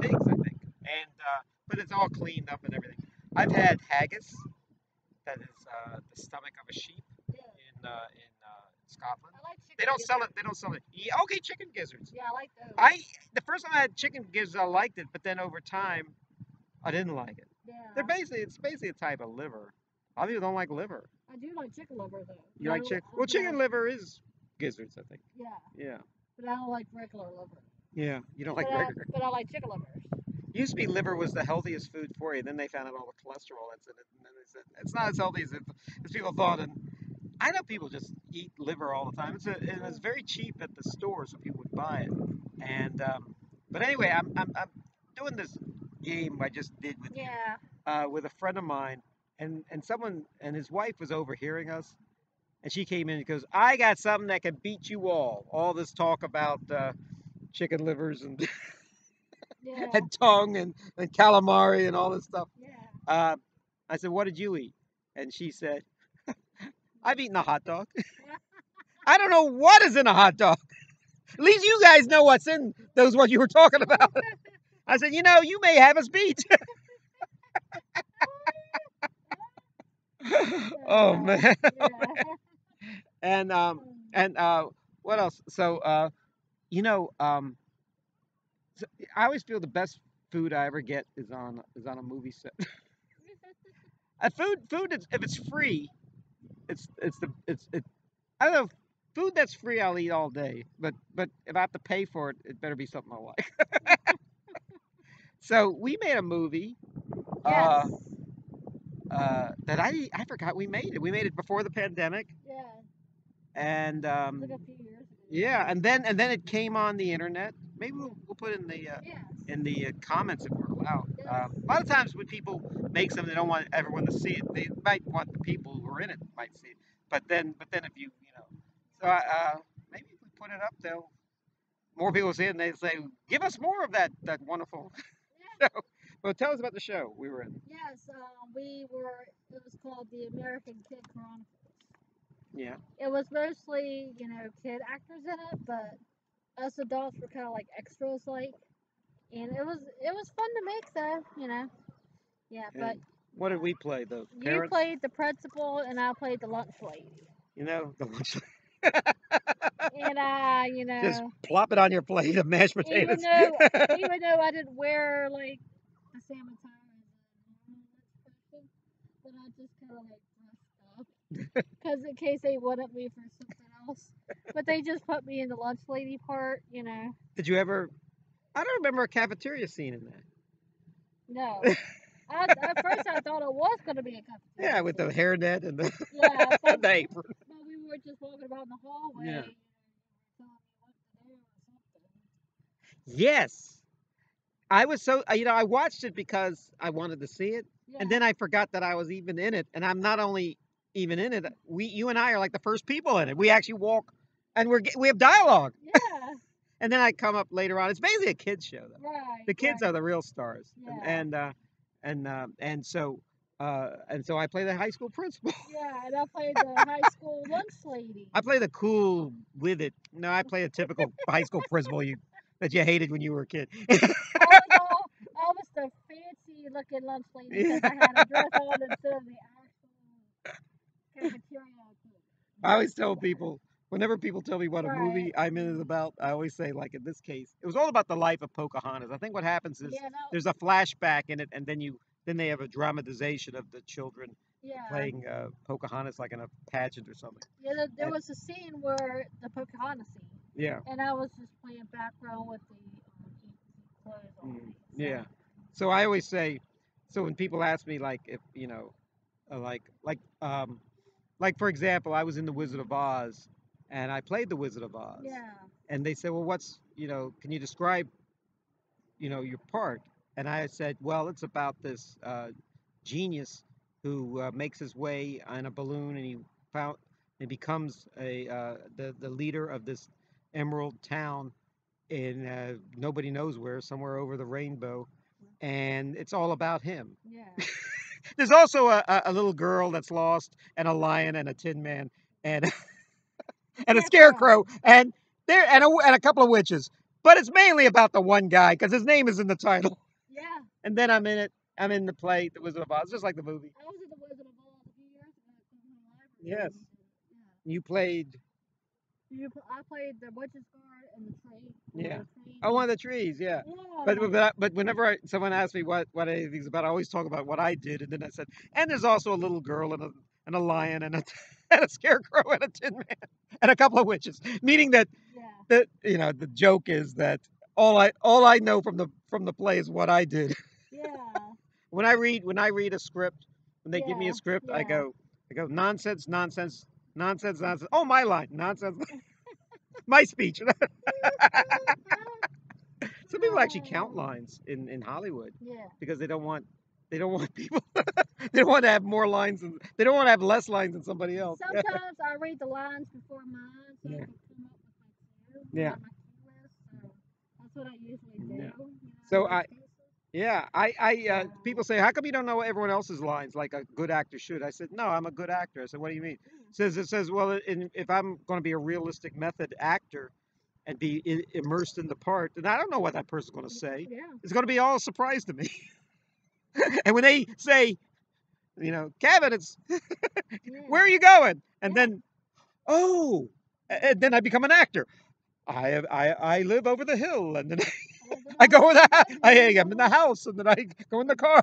pigs, I think. And uh, but it's all cleaned up and everything. I've had haggis, that is uh, the stomach of a sheep in uh, in Scotland. I like chicken. They don't sell it. They don't sell it. Yeah, okay, chicken gizzards. Yeah, I like those. I the first time I had chicken gizzards, I liked it, but then over time, I didn't like it. yeah. They're basically it's basically a type of liver. A lot of people don't like liver. I do like chicken liver though. You but like chicken? but Well, chicken liver is gizzards, I think. Yeah, Yeah. but I don't like regular liver. Yeah. You don't like I, regular. but I like chicken livers. Used to be liver was the healthiest food for you. Then they found out all the cholesterol that's in it, and then they said it's not as healthy as, it, as people thought. And I know people just eat liver all the time. It's a, and it's very cheap at the store, so people would buy it. And um, but anyway, I'm, I'm I'm doing this game I just did with you Yeah. uh, with a friend of mine, and and someone and his wife was overhearing us, and she came in and goes, "I got something that can beat you all. All this talk about uh, chicken livers and." Yeah. and tongue and, and calamari and all this stuff. yeah. Uh, I said, What did you eat? And she said, I've eaten a hot dog. I don't know what is in a hot dog. At least you guys know what's in those what you were talking about. I said, You know, you may have us beat. oh, man. Yeah. And, um, and uh, what else? So, uh, you know, um, so I always feel the best food I ever get is on is on a movie set. Uh, food, food. Is, if it's free, it's it's the it's it. I don't know. Food that's free, I'll eat all day. But but if I have to pay for it, it better be something I like. so we made a movie uh, yes. uh, that I I forgot we made it. We made it before the pandemic, yeah. and um, Like a few years ago. yeah, and then and then it came on the internet. Maybe we'll, we'll put it in the uh, Yes. in the uh, comments if we're allowed. Yes. Um, a lot of times when people make something, they don't want everyone to see it. They might want the people who are in it might see it. But then, but then if you, you know, so uh, maybe if we put it up, they'll more people see it and they say, "Give us more of that that wonderful Yeah. show." Well, tell us about the show we were in. Yes. Um, we were. It was called the American Kid Chronicles. Yeah. It was mostly, you know, kid actors in it, but us adults were kind of like extras, like. And it was it was fun to make though, you know. Yeah, but what did we play? The you parents. played the principal and I played the lunch lady. You know, the lunch. lady. And I, you know, Just plop it on your plate of mashed potatoes. even though even though I didn't wear like a salmon tie as a normal person, but I just kind of like dressed up because in case they wanted me for something But they just put me in the lunch lady part, you know. Did you ever? I don't remember a cafeteria scene in that. No. I, at first, I thought it was going to be a competition. Yeah, with the hairnet and the, Yeah, the apron. but we were just walking about in the hallway. Yeah. You know, telling me what to do or something. Yes. I was so you know I watched it because I wanted to see it, Yeah. and then I forgot that I was even in it, and I'm not only even in it. We, you and I are like the first people in it. We actually walk, and we're we have dialogue, yeah, and then I come up later on. It's basically a kids show though. right. The kids right. are the real stars, and Yeah. and uh, and, uh, and so uh, and so I play the high school principal. Yeah, and I play the high school lunch lady. I play the cool with it. No, I play a typical high school principal you that you hated when you were a kid. I was, all, I was the fancy looking lunch lady because I had a dress on instead of the. I always tell people whenever people tell me what a movie I'm in is about, I always say like in this case, it was all about the life of Pocahontas. I think what happens is Yeah, no, there's a flashback in it, and then you then they have a dramatization of the children yeah. playing uh, Pocahontas like in a pageant or something. Yeah, there, there and- was a scene where the Pocahontas scene, Yeah. and I was just playing background with the um, clothes on. Mm, Yeah. So I always say, so when people ask me like if you know, uh, like like um, like for example, I was in the Wizard of Oz, and I played the Wizard of Oz, Yeah. and they said, well, what's you know, can you describe, you know, your part? And I said, well, it's about this uh, genius who uh, makes his way on a balloon, and he found and becomes a uh, the the leader of this emerald town in uh, nobody knows where, somewhere over the rainbow, and it's all about him. Yeah. There's also a, a, little girl that's lost, and a lion, and a tin man, and and a Scarecrow. and there and a, and a couple of witches. But it's mainly about the one guy because his name is in the title. Yeah. And then I'm in it. I'm in the play, The Wizard of Oz, just like the movie. I was in the Wizard of Oz a few years ago at Cleveland Library. Yes. when we did it, You played. You, pl- I played the Witch's Guard and the tree. Yeah. the trees. oh one of the trees, yeah. Yeah. But but but, but whenever I, someone asks me what what anything's about, I always talk about what I did, and then I said, and there's also a little girl and a and a lion and a and a scarecrow and a tin man and a couple of witches, meaning that yeah. that you know the joke is that all I all I know from the from the play is what I did. Yeah. When I read when I read a script, when they give me Yeah, a script, I yeah. go I go nonsense, nonsense, nonsense, nonsense. Oh, my line, nonsense. my speech. Some people actually count lines in in Hollywood yeah. because they don't want they don't want people they don't want to have more lines than they don't want to have less lines than somebody else. Sometimes I read the lines before mine so Yeah. I can come up with my. Yeah. My cue list, so that's what I usually do. Yeah. you know, So in I- Yeah, I, I, uh, people say, how come you don't know everyone else's lines like a good actor should? I said, no, I'm a good actor. I said, what do you mean? Says it says, well, in, if I'm going to be a realistic method actor and be I- immersed in the part, then I don't know what that person's going to say. Yeah. It's going to be all a surprise to me. and when they say, you know, Kevin, it's where are you going? And Yeah. then, oh, and then I become an actor. I have, I, I live over the hill, and then I go in the house. I am in the house, and then I go in the car.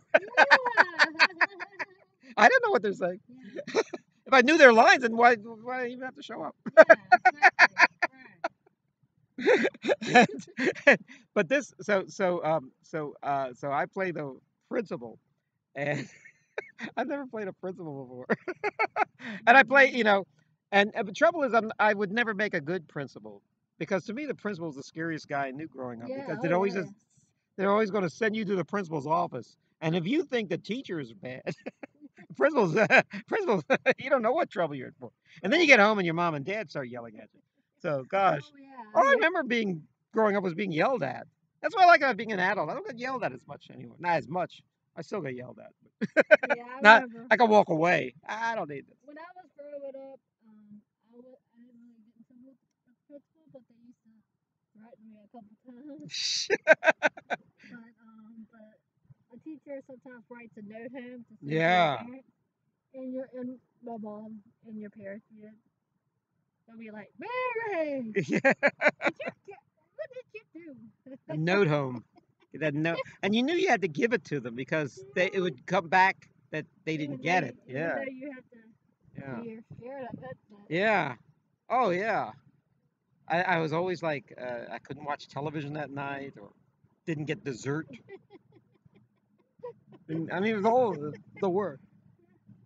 I don't know what they're saying. Yeah. If I knew their lines, then why why even have to show up? Yeah, exactly. And- but this, so so um so uh so I play the principal, and I've never played a principal before, and I play you know, and, and the trouble is I'm, I would never make a good principal because to me the principal is the scariest guy I knew growing up Yeah, because oh, it always they're always going to send you to the principal's office, and if you think the teacher is bad. Principals, principals, you don't know what trouble you're in for. And then you get home and your mom and dad start yelling at you. So, gosh, Oh, yeah. all I remember being growing up was being yelled at. That's what I like about being an adult. I don't get yelled at as much anymore. Not as much. I still get yelled at. Yeah, I Not- remember. I can walk away. I don't need this. when I was growing up, um, I, w- I didn't really get in trouble with the principal, but they used to threaten me a couple times. but um, but a teacher sometimes writes a note home to send to your Yeah. and your and my mom and your parents, you they'll be like, Mary, yeah. did you get, what did you do? A note home. That note, and you knew you had to give it to them because they it would come back that they didn't get it. Yeah. you have to Yeah. be scared of it. but- Yeah. Oh yeah. I, I was always like uh, I couldn't watch television that night or didn't get dessert. And, I mean, it was all the, the work.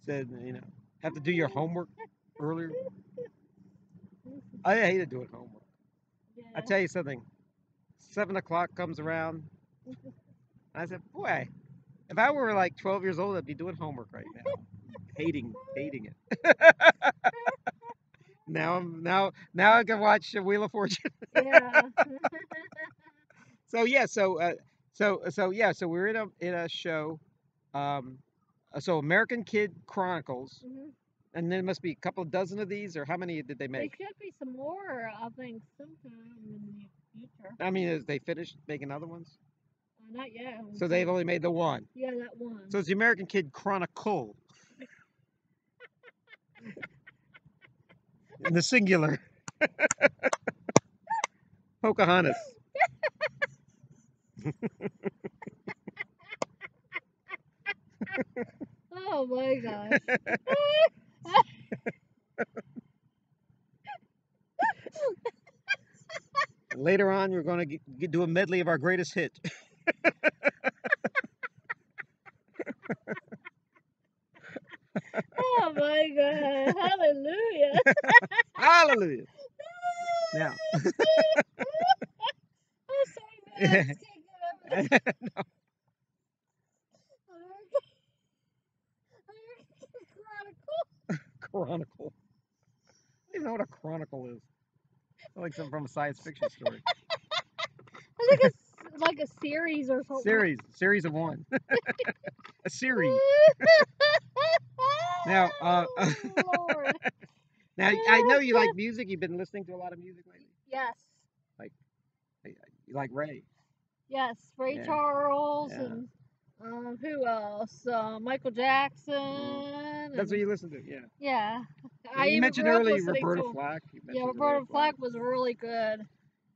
Said you know have to do your homework earlier. I hated doing homework. Yeah. I tell you something. Seven o'clock comes around. I said, boy, if I were like 12 years old, I'd be doing homework right now. hating, hating it. now I'm now now I can watch Wheel of Fortune. yeah. so yeah, so uh, so so yeah, so we're in a in a show. Um, uh, so American Kid Chronicles, Mhm. and there must be a couple dozen of these, or how many did they make? There should be some more, I think, sometime in the future. I mean, is they finished making other ones? Uh, not yet. So they've only made the one. Yeah, that one. So it's the American Kid Chronicle. in the singular. Pocahontas. Oh my gosh. Later on, we're going to do a medley of our greatest hit. Oh my god. Hallelujah. Hallelujah. Now, I'm sorry, man. I just can't get over this. no, American, American Chronicle. chronicle. I don't even know what a chronicle is. Like something from a science fiction story. I think it's like a series or something. Series, series of one. a series. Now, uh, Oh, Lord. now I know you like music. You've been listening to a lot of music lately. Yes. Like, you like Ray. Yes. Ray Yeah. Charles Yeah. and um, who else? Uh, Michael Jackson. That's what you listen to. Yeah. Yeah. Yeah, I you even mentioned earlier Roberta. Flack. Yeah, Roberta Flack was really good.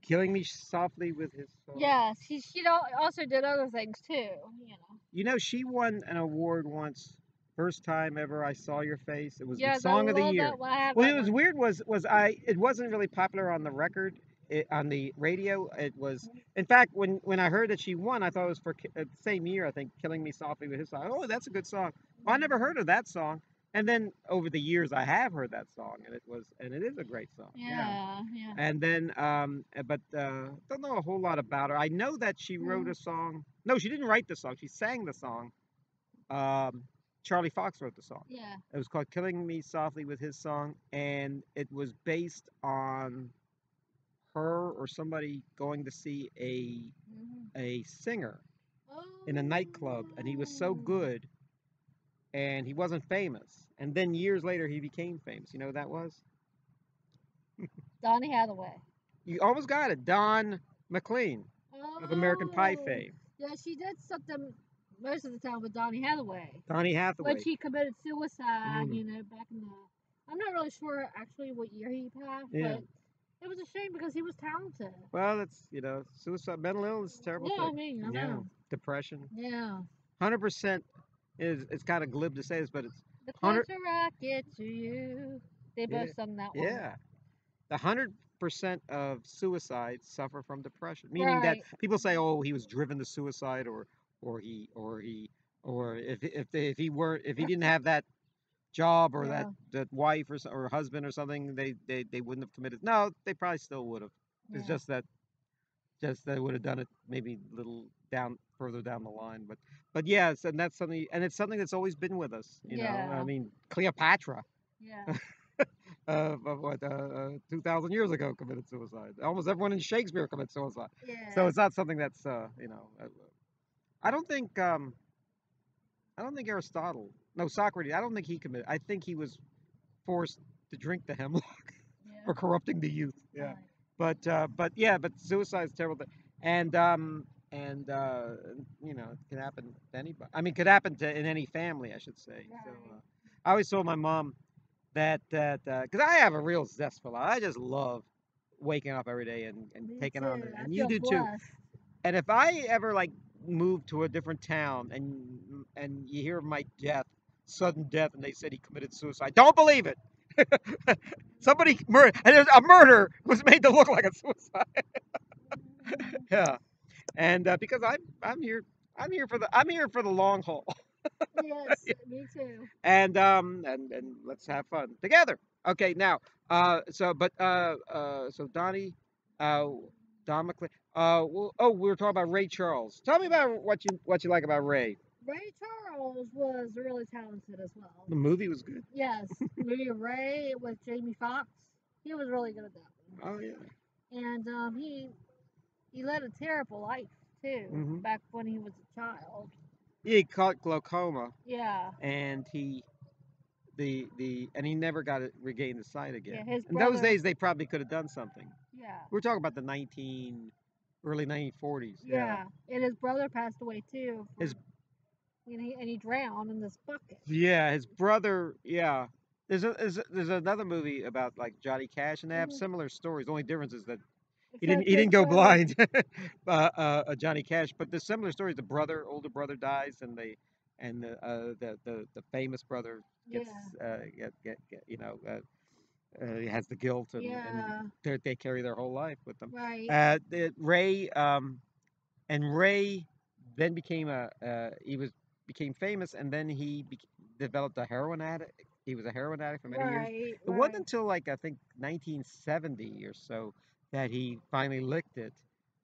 Killing Me Softly with his song. Yes, he she also did other things too. You know. You know, she won an award once. First time ever I saw your face. It was Yes, the song of the year. That, one. Well, it was one. weird. Was was I? It wasn't really popular on the record, it, on the radio. It was, in fact, when when I heard that she won, I thought it was for uh, same year. I think "Killing Me Softly" with his song. Oh, that's a good song. Well, I never heard of that song. And then over the years, I have heard that song, and it was, and it is a great song. Yeah, yeah. And then, um, uh, but uh, don't know a whole lot about her. I know that she wrote Mhm. a song. No, she didn't write the song. She sang the song. Um, Charlie Fox wrote the song. Yeah. It was called "Killing Me Softly" with his song, and it was based on her or somebody going to see a Mhm. a singer in a nightclub, and he was so Oh. good, and he wasn't famous. And then years later, he became famous. You know who that was? Donny Hathaway. You almost got it. Don McLean oh, of American Pie oh. fame. Yeah, she did something most of the time with Donny Hathaway. Donny Hathaway. When she committed suicide, mm. you know, back in the. I'm not really sure actually what year he passed, yeah. but it was a shame because he was talented. Well, it's, you know, suicide, mental illness is terrible. Yeah, thing. I mean, I yeah. Know. Depression. Yeah. 100% it's, it's kind of glib to say this, but it's the closer 100... I get to you. They both yeah. sung that one. Yeah, the hundred percent of suicides suffer from depression, meaning right. that people say, "Oh, he was driven to suicide," or or he or he or if if they, if he were if he didn't have that job or yeah. that that wife or or husband or something, they they they wouldn't have committed. No, they probably still would have. Yeah. It's just that just they would have done it maybe a little down further down the line. But but yes, and that's something, and it's something that's always been with us. You know, I mean, Cleopatra, Yeah. uh, of what uh, uh, two thousand years ago committed suicide. Almost everyone in Shakespeare committed suicide. Yeah. So it's not something that's uh, you know. Uh, I don't think um, I don't think Aristotle, no Socrates. I don't think he committed. I think he was forced to drink the hemlock yeah. for corrupting the youth. Yeah. right. but uh, but yeah, but suicide's a terrible thing, and um, and uh, you know, it can happen to anybody. I mean, it could happen to in any family, I should say. So uh, I always told my mom that that because I have a real zest for life. I just love waking up every day and, and Me taking on, too. the- I and you do too. And if I ever like move to a different town and and you hear of my death, sudden death, and they said he committed suicide, don't believe it. Somebody mur- and there's a murder was made to look like a suicide. yeah, and uh, because I'm I'm here I'm here for the I'm here for the long haul, yes, me too. and um and and let's have fun together. Okay, now uh so but uh uh so Donnie, uh Don McLean. Uh well, oh we were talking about Ray Charles. Tell me about what you what you like about Ray. Ray Charles was really talented as well. The movie was good. Yes, movie Ray with Jamie Foxx. He was really good at that one. Oh yeah. And um, he he led a terrible life too Mhm. back when he was a child. He caught glaucoma Yeah. and he the the and he never got it regained the sight again. Yeah, his brother, In those days they probably could have done something. Yeah. We're talking about the 19 early 1940s. Yeah. And his brother passed away too. His- and he and he drowned in this bucket. Yeah, his brother, yeah. There's a, there's, a, there's another movie about like Johnny Cash, and they have Mhm. similar stories. The only difference is that he didn't he didn't go blind, uh, uh, uh, Johnny Cash. But the similar stories: the brother, older brother dies, and they and the uh, the, the the famous brother gets Yeah. uh, get, get, get you know uh, uh, he has the guilt, and, Yeah. and they're- carry their whole life with them. Right. Uh, the, Ray um, and Ray then became a uh, he was became famous, and then he developed a heroin addict. He was a heroin addict for many years. It right. wasn't until like I think 1970 or so that he finally licked it,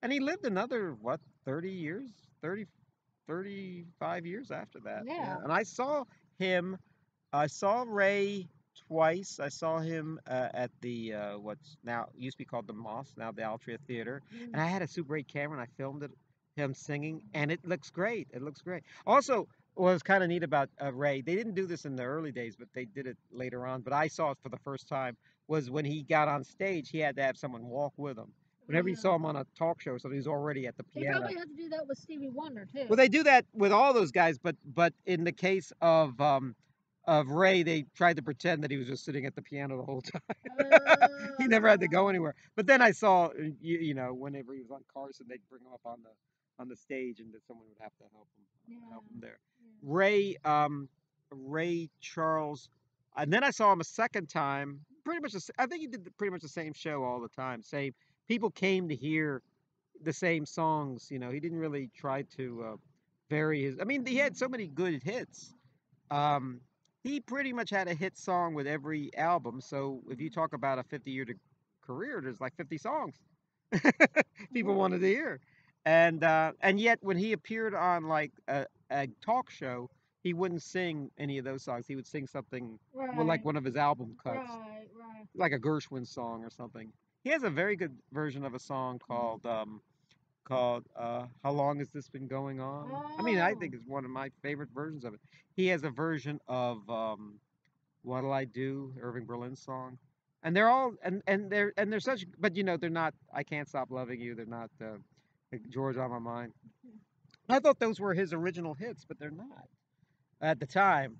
and he lived another what 30 years, 30, 35 years after that. Yeah. And I saw him. I saw Ray twice. I saw him uh, at the uh, what's now used to be called the Moss, now the Altria Theater, Mm. and I had a Super 8 camera and I filmed it, him singing, and it looks great. It looks great. Also, what was kind of neat about uh, Ray, they didn't do this in the early days, but they did it later on. But I saw it for the first time was when he got on stage, he had to have someone walk with him. Whenever you saw him on a talk show, so he was already at the piano. They probably had to do that with Stevie Wonder too. Well, they do that with all those guys, but but in the case of um, of Ray, they tried to pretend that he was just sitting at the piano the whole time. he never had to go anywhere. But then I saw, uh, you, you know, whenever he was on Carson, they'd bring him up on the on the stage, and that someone would have to help him help him there. Yeah. Ray, um, Ray Charles, and then I saw him a second time. Pretty much, the, I think he did the- pretty much the same show all the time. Same people came to hear the same songs. You know, he didn't really try to uh, vary his. I mean, he had so many good hits. Um, he pretty much had a hit song with every album. So if you talk about a 50-year career, there's like 50 songs people wanted to hear. And uh, and yet when he appeared on like a, a talk show, he wouldn't sing any of those songs. He would sing something Right. well, like one of his album cuts, Right. Right. like a Gershwin song or something. He has a very good version of a song called um, called uh, "How Long Has This Been Going On." I mean, I think Oh. it's one of my favorite versions of it. He has a version of um, "What'll I Do," Irving Berlin song, and they're all and and they're and they're such, but you know, they're not. I can't stop loving you. They're not uh, Georgia on my mind. I thought those were his original hits, but they're not. At the time,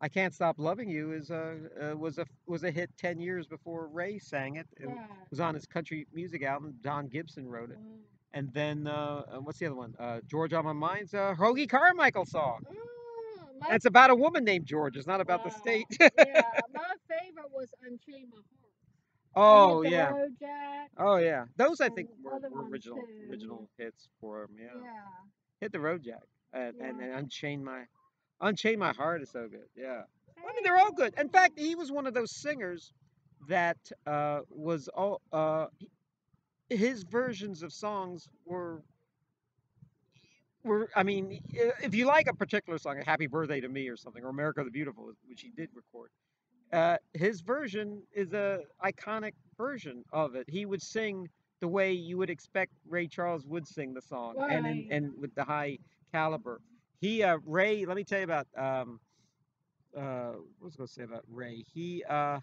"I Can't Stop Loving You" is a uh, was a was a hit ten years before Ray sang it. It Right. was on his country music album. Don Gibson wrote it, Mm. and then uh, uh, what's the other one? Uh, Georgia on my mind's a Hoagy Carmichael song. And my, it's about a woman named Georgia. It's not about the state. yeah, my favorite was Unchain My Heart. Oh yeah. Oh yeah. Those I think were, were original too. original hits for him. Yeah. Yeah. Hit the road jack and, and, Yeah. and Unchain My Unchain My Heart is so good. Yeah. I mean they're all good. In fact, he was one of those singers that uh, was all uh, his versions of songs were were I mean if you like a particular song, a Happy Birthday to Me or something, or America the Beautiful, which he did record, uh, his version is a iconic version of it. He would sing the way you would expect Ray Charles would sing the song, and in, and with the high caliber. He uh, Ray, let me tell you about um, uh, what was I going to say about Ray? He uh,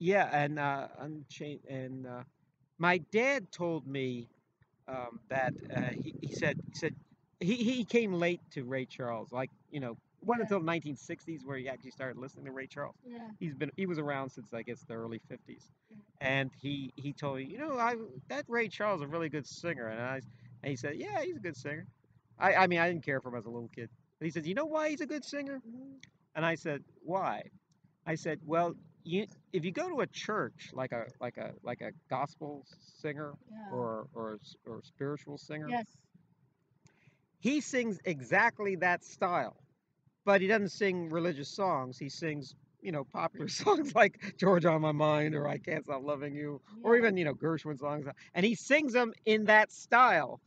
yeah, and uh, Unchained, and uh, my dad told me um, that uh, he, he said he said he, he came late to Ray Charles, like you know, wasn't Yeah. until 1960s where he actually started listening to Ray Charles. Yeah. He's been he was around since I guess the early 50s, Yeah. and he he told me, you know, I that Ray Charles is a really good singer, and I and he said, yeah, he's a good singer. I I mean I didn't care for him as a little kid, but he said, you know why he's a good singer? Mhm. And I said, why? I said, well, you if you go to a church like a like a like a gospel singer Yeah. or or or a spiritual singer, Yes. he sings exactly that style, but he doesn't sing religious songs. He sings you know popular songs like Georgia on My Mind or I Can't Stop Loving You or even you know Gershwin songs, and he sings them in that style,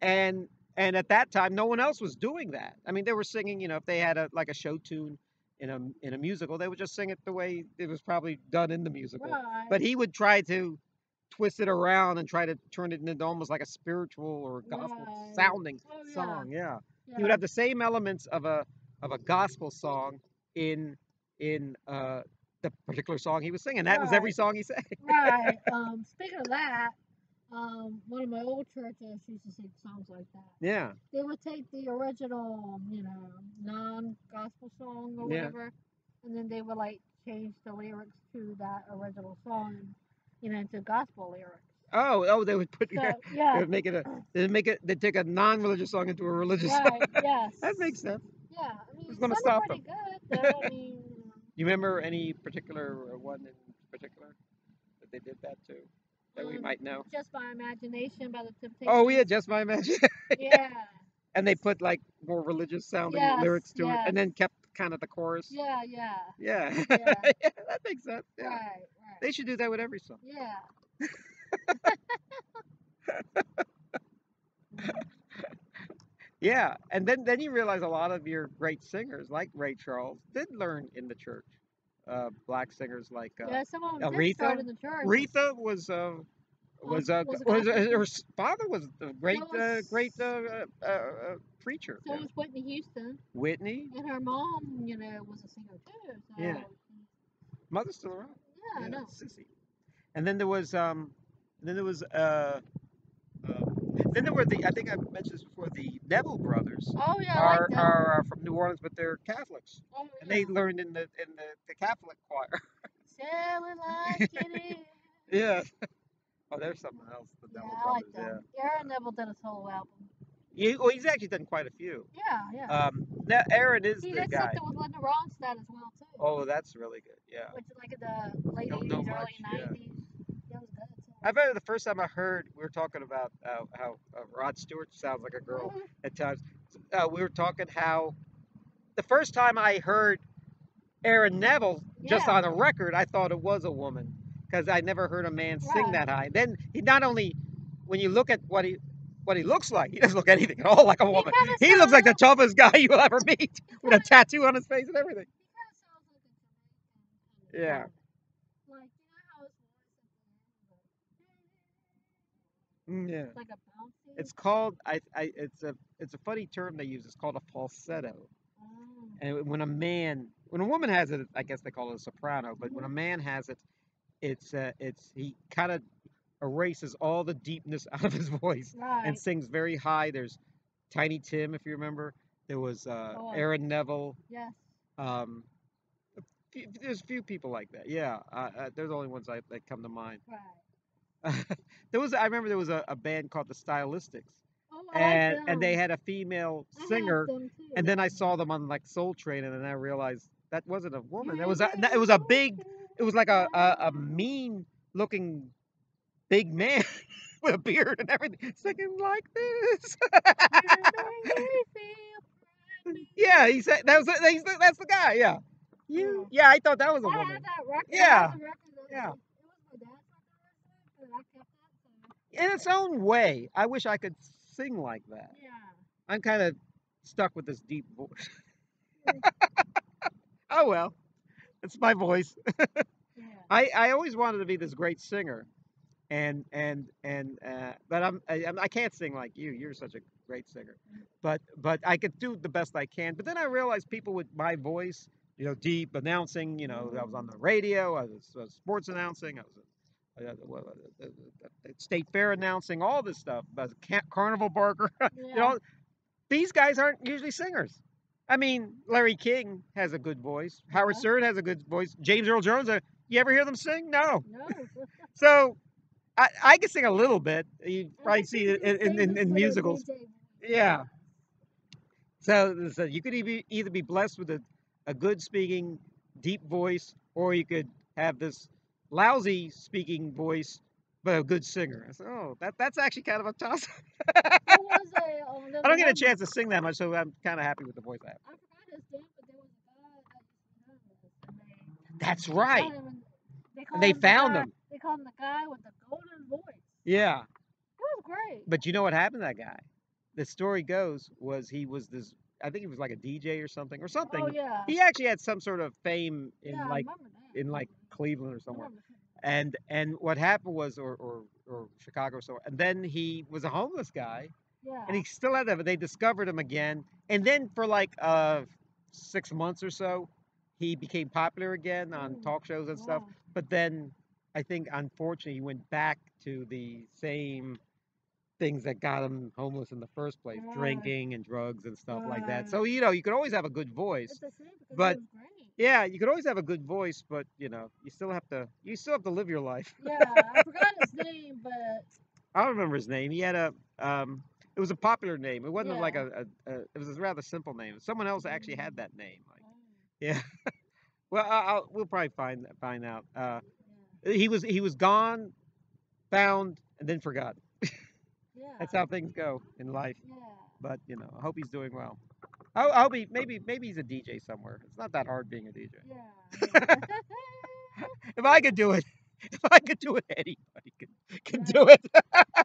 and and at that time no one else was doing that. I mean they were singing you know if they had a like a show tune in a in a musical they would just sing it the way it was probably done in the musical, Right. but he would try to twist it around and try to turn it into almost like a spiritual or gospel Right. sounding Oh, yeah. song. Yeah, he would have the same elements of a of a gospel song in in uh, the particular song he was singing. That was every song he sang. right. Um, speaking of that, um, one of my old churches used to sing songs like that. Yeah. They would take the original, you know, non-gospel song or Yeah. whatever, and then they would like change the lyrics to that original song, you know, into gospel lyrics. Oh, oh, they would put So they yeah, would make it a they would make it they take a non-religious song into a religious song. right, yes. that makes sense. Yeah, Who's gonna stop them? good. Though. I mean, you remember any particular uh, one in particular that they did that to that we Um, might know? just my imagination by the Temptations. Oh yeah, just my imagination. yeah, and they put like more religious sounding Yes, lyrics to it, and then kept kind of the chorus. yeah, yeah. Yeah, Yeah. Yeah, that makes sense. Yeah, Right, right. they should do that with every song. Yeah. Yeah, and then then you realize a lot of your great singers, like Ray Charles, did learn in the church. Uh, black singers like uh, yeah, some of them Aretha? did start in the church. Retha was uh, was uh, was a was uh, her father was a great So uh, great uh, uh, uh, preacher. So yeah. was Whitney Houston, Whitney, and her mom, you know, was a singer too. So Yeah. mother's still around. yeah, I know. Cissy. And then there was um, then there was uh, uh, then there were the I think I mentioned this before the Neville brothers Oh yeah, are like that. are uh, from New Orleans but they're Catholics oh, and they learned in the in the, the Catholic choir. Like yeah. Oh, there's something else. The Yeah, Neville I like brothers. that. Aaron Neville did a solo album. Yeah. Well, he's actually done quite a few. Yeah, yeah. Um, now Aaron is he the did guy. something with Linda Ronstadt as well too. Oh, that's really good. Yeah. Which like in the late eighties, early yeah. nineties. That was good too. I remember the first time I heard we were talking about uh, how uh, Rod Stewart sounds like a girl Mhm. at times. Uh, we were talking how the first time I heard Aaron Neville just on a record, I thought it was a woman because I never heard a man sing Right. that high. Then he not only when you look at what he what he looks like, he doesn't look anything at all like a He woman. kinda He looks like the toughest guy you will ever meet with a tattoo on his face and everything. Yeah. kinda sounds like a Jamaican kind of Yeah. guy. Like you know how his voice is Mm, Yeah. like, like a bouncy. It's called I, I it's a it's a funny term they use. It's called a falsetto. Oh. And when a man, when a woman has it, I guess they call it a soprano. But Mm-hmm. when a man has it, it's uh, it's he kind of erases all the deepness out of his voice Right. and sings very high. There's Tiny Tim, if you remember. There was uh, Oh. Aaron Neville. yes. Um, a few- there's a few people like that. Yeah, uh, uh, they're the only ones I, that come to mind. Right. there was I remember there was a, a band called the Stylistics, Oh, and and they had a female singer. And then I saw them on like Soul Train, and then I realized that wasn't a woman. It was a, it was a big, it was like a a, a mean looking big man with a beard and everything, singing like this. You make me feel pretty. yeah, he said that was that's the guy. Yeah, you. Yeah. I thought that was a woman. had that record. I Yeah. had the record Yeah. It was my dad's record, but I kept that. So. In its own way, I wish I could sing like that. Yeah. I'm kind of stuck with this deep voice. oh well, it's my voice. Yeah. I, I always wanted to be this great singer, and and and uh, but I'm I, I'm- I can't sing like you. You're such a great singer, but but I could do the best I can. But then I realized people with my voice, you know, deep announcing. You know, I was on the radio. I was uh, sports announcing. I was. Uh, uh, uh, state fair announcing all this stuff carnival barker you know these guys aren't usually singers i mean larry king has a good voice howard Yeah. stern has a good voice james earl jones uh, you ever hear them sing no No. so I, I can sing a little bit. You probably see it in, in, in, musicals. Yeah. So, so you could either, either be blessed with a, a good speaking, deep voice, or you could have this lousy speaking voice, but a good singer. I said, oh, that, that's actually kind of a toss. There was a, oh, there I don't get a chance to sing that much, so I'm kind of happy with the voice I have. I forgot his name, but there was a guy that used to know this, and they That's right. They, they him the found guy- him. They called him the guy with the golden voice. Yeah. It was great. But you know what happened to that guy? The story goes was he was this. I think he was like a DJ or something or oh, something. Oh yeah. He actually had some sort of fame in yeah, like I remember that. in like Cleveland or somewhere. And and what happened was or or, or Chicago or somewhere. And then he was a homeless guy Yeah. and he still had that, but they discovered him again. And then for like uh six months or so, he became popular again on Mm, talk shows and stuff. But then I think unfortunately he went back to the same things that got him homeless in the first place, Right. drinking and drugs and stuff like that. So you know, you could always have a good voice. It's a shame because but- it was great. Yeah, you could always have a good voice, but you know, you still have to you still have to live your life. Yeah, I forgot his name, but I don't remember his name. He had a um it was a popular name. It wasn't like a, a, a it was a rather simple name. Someone else actually had that name. Like, oh, yeah. Well, I'll, we'll probably find find out. Uh, yeah, he was he was gone, found, and then forgotten. yeah, That's how things go in life. yeah. But you know, I hope he's doing well. I'll, I'll be maybe maybe he's a DJ somewhere. It's not that hard being a DJ. Yeah. If I could do it, if I could do it, anybody can can do it.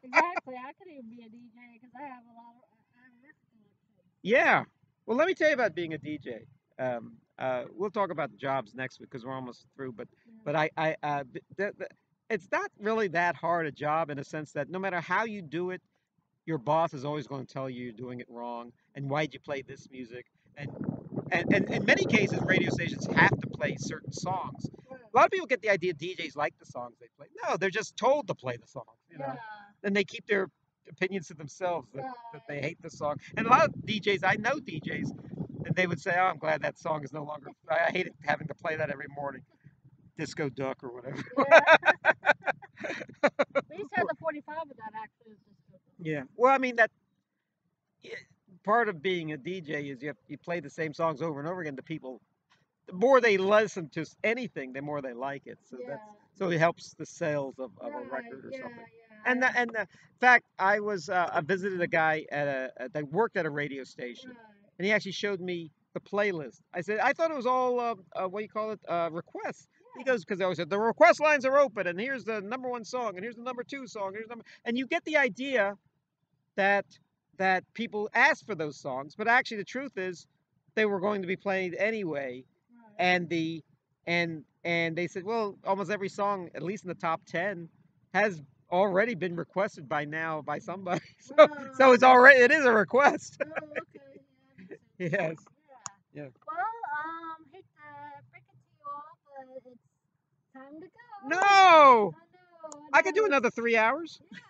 exactly. I could even be a DJ because I have a lot of I have a wrist collection. Yeah. Well, let me tell you about being a DJ. Um, uh, we'll talk about the jobs next week because we're almost through. But Yeah. but I I uh, th- th- it's not really that hard a job in a sense that no matter how you do it, your boss is always going to tell you you're doing it wrong and why'd you play this music and and, and in many cases radio stations have to play certain songs. A lot of people get the idea DJs like the songs they play. No, they're just told to play the songs. You know, Yeah. and they keep their opinions to themselves that, that they hate the song. And a lot of DJs, I know DJs, and they would say, "Oh, I'm glad that song is no longer. I I hate it having to play that every morning." Disco Duck or whatever. Yeah. we used to have the 45 of that actually. Yeah. Well, I mean that. yeah, Part of being a DJ is you have, you play the same songs over and over again to people. The more they listen to anything, the more they like it. So yeah. that's so it helps the sales of, of a record or yeah, something. And the, and the fact I was uh, I visited a guy at a at, that worked at a radio station, right. and he actually showed me the playlist. I said I thought it was all uh, uh, what do you call it uh, requests. He goes because I always said the request lines are open, and here's the number one song, and here's the number two song, here's number, and you get the idea that that people asked for those songs, but actually the truth is they were going to be played anyway, Right. and the and and they said well almost every song at least in the top 10 has already been requested by now by somebody so so it's already it is a request Oh, okay. Yeah, yes Yeah. Yeah. Well, um, hate to break it to you all, but it's time to go. no I know. i could do another three hours Yes.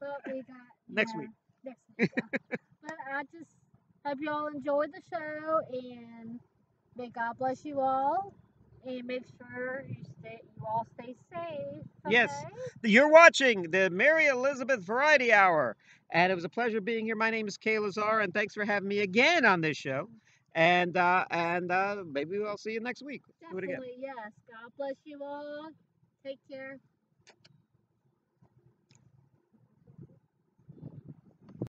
But we got Next week. Next week. yeah. but I just hope you all enjoyed the show, and may God bless you all, and make sure you stay, you all stay safe. Yes. you're watching the mary elizabeth variety hour and it was a pleasure being here my name is Kaye Lazar and thanks for having me again on this show and uh and uh maybe i'll see you next week do it again Definitely, yes. God bless you all. Take care.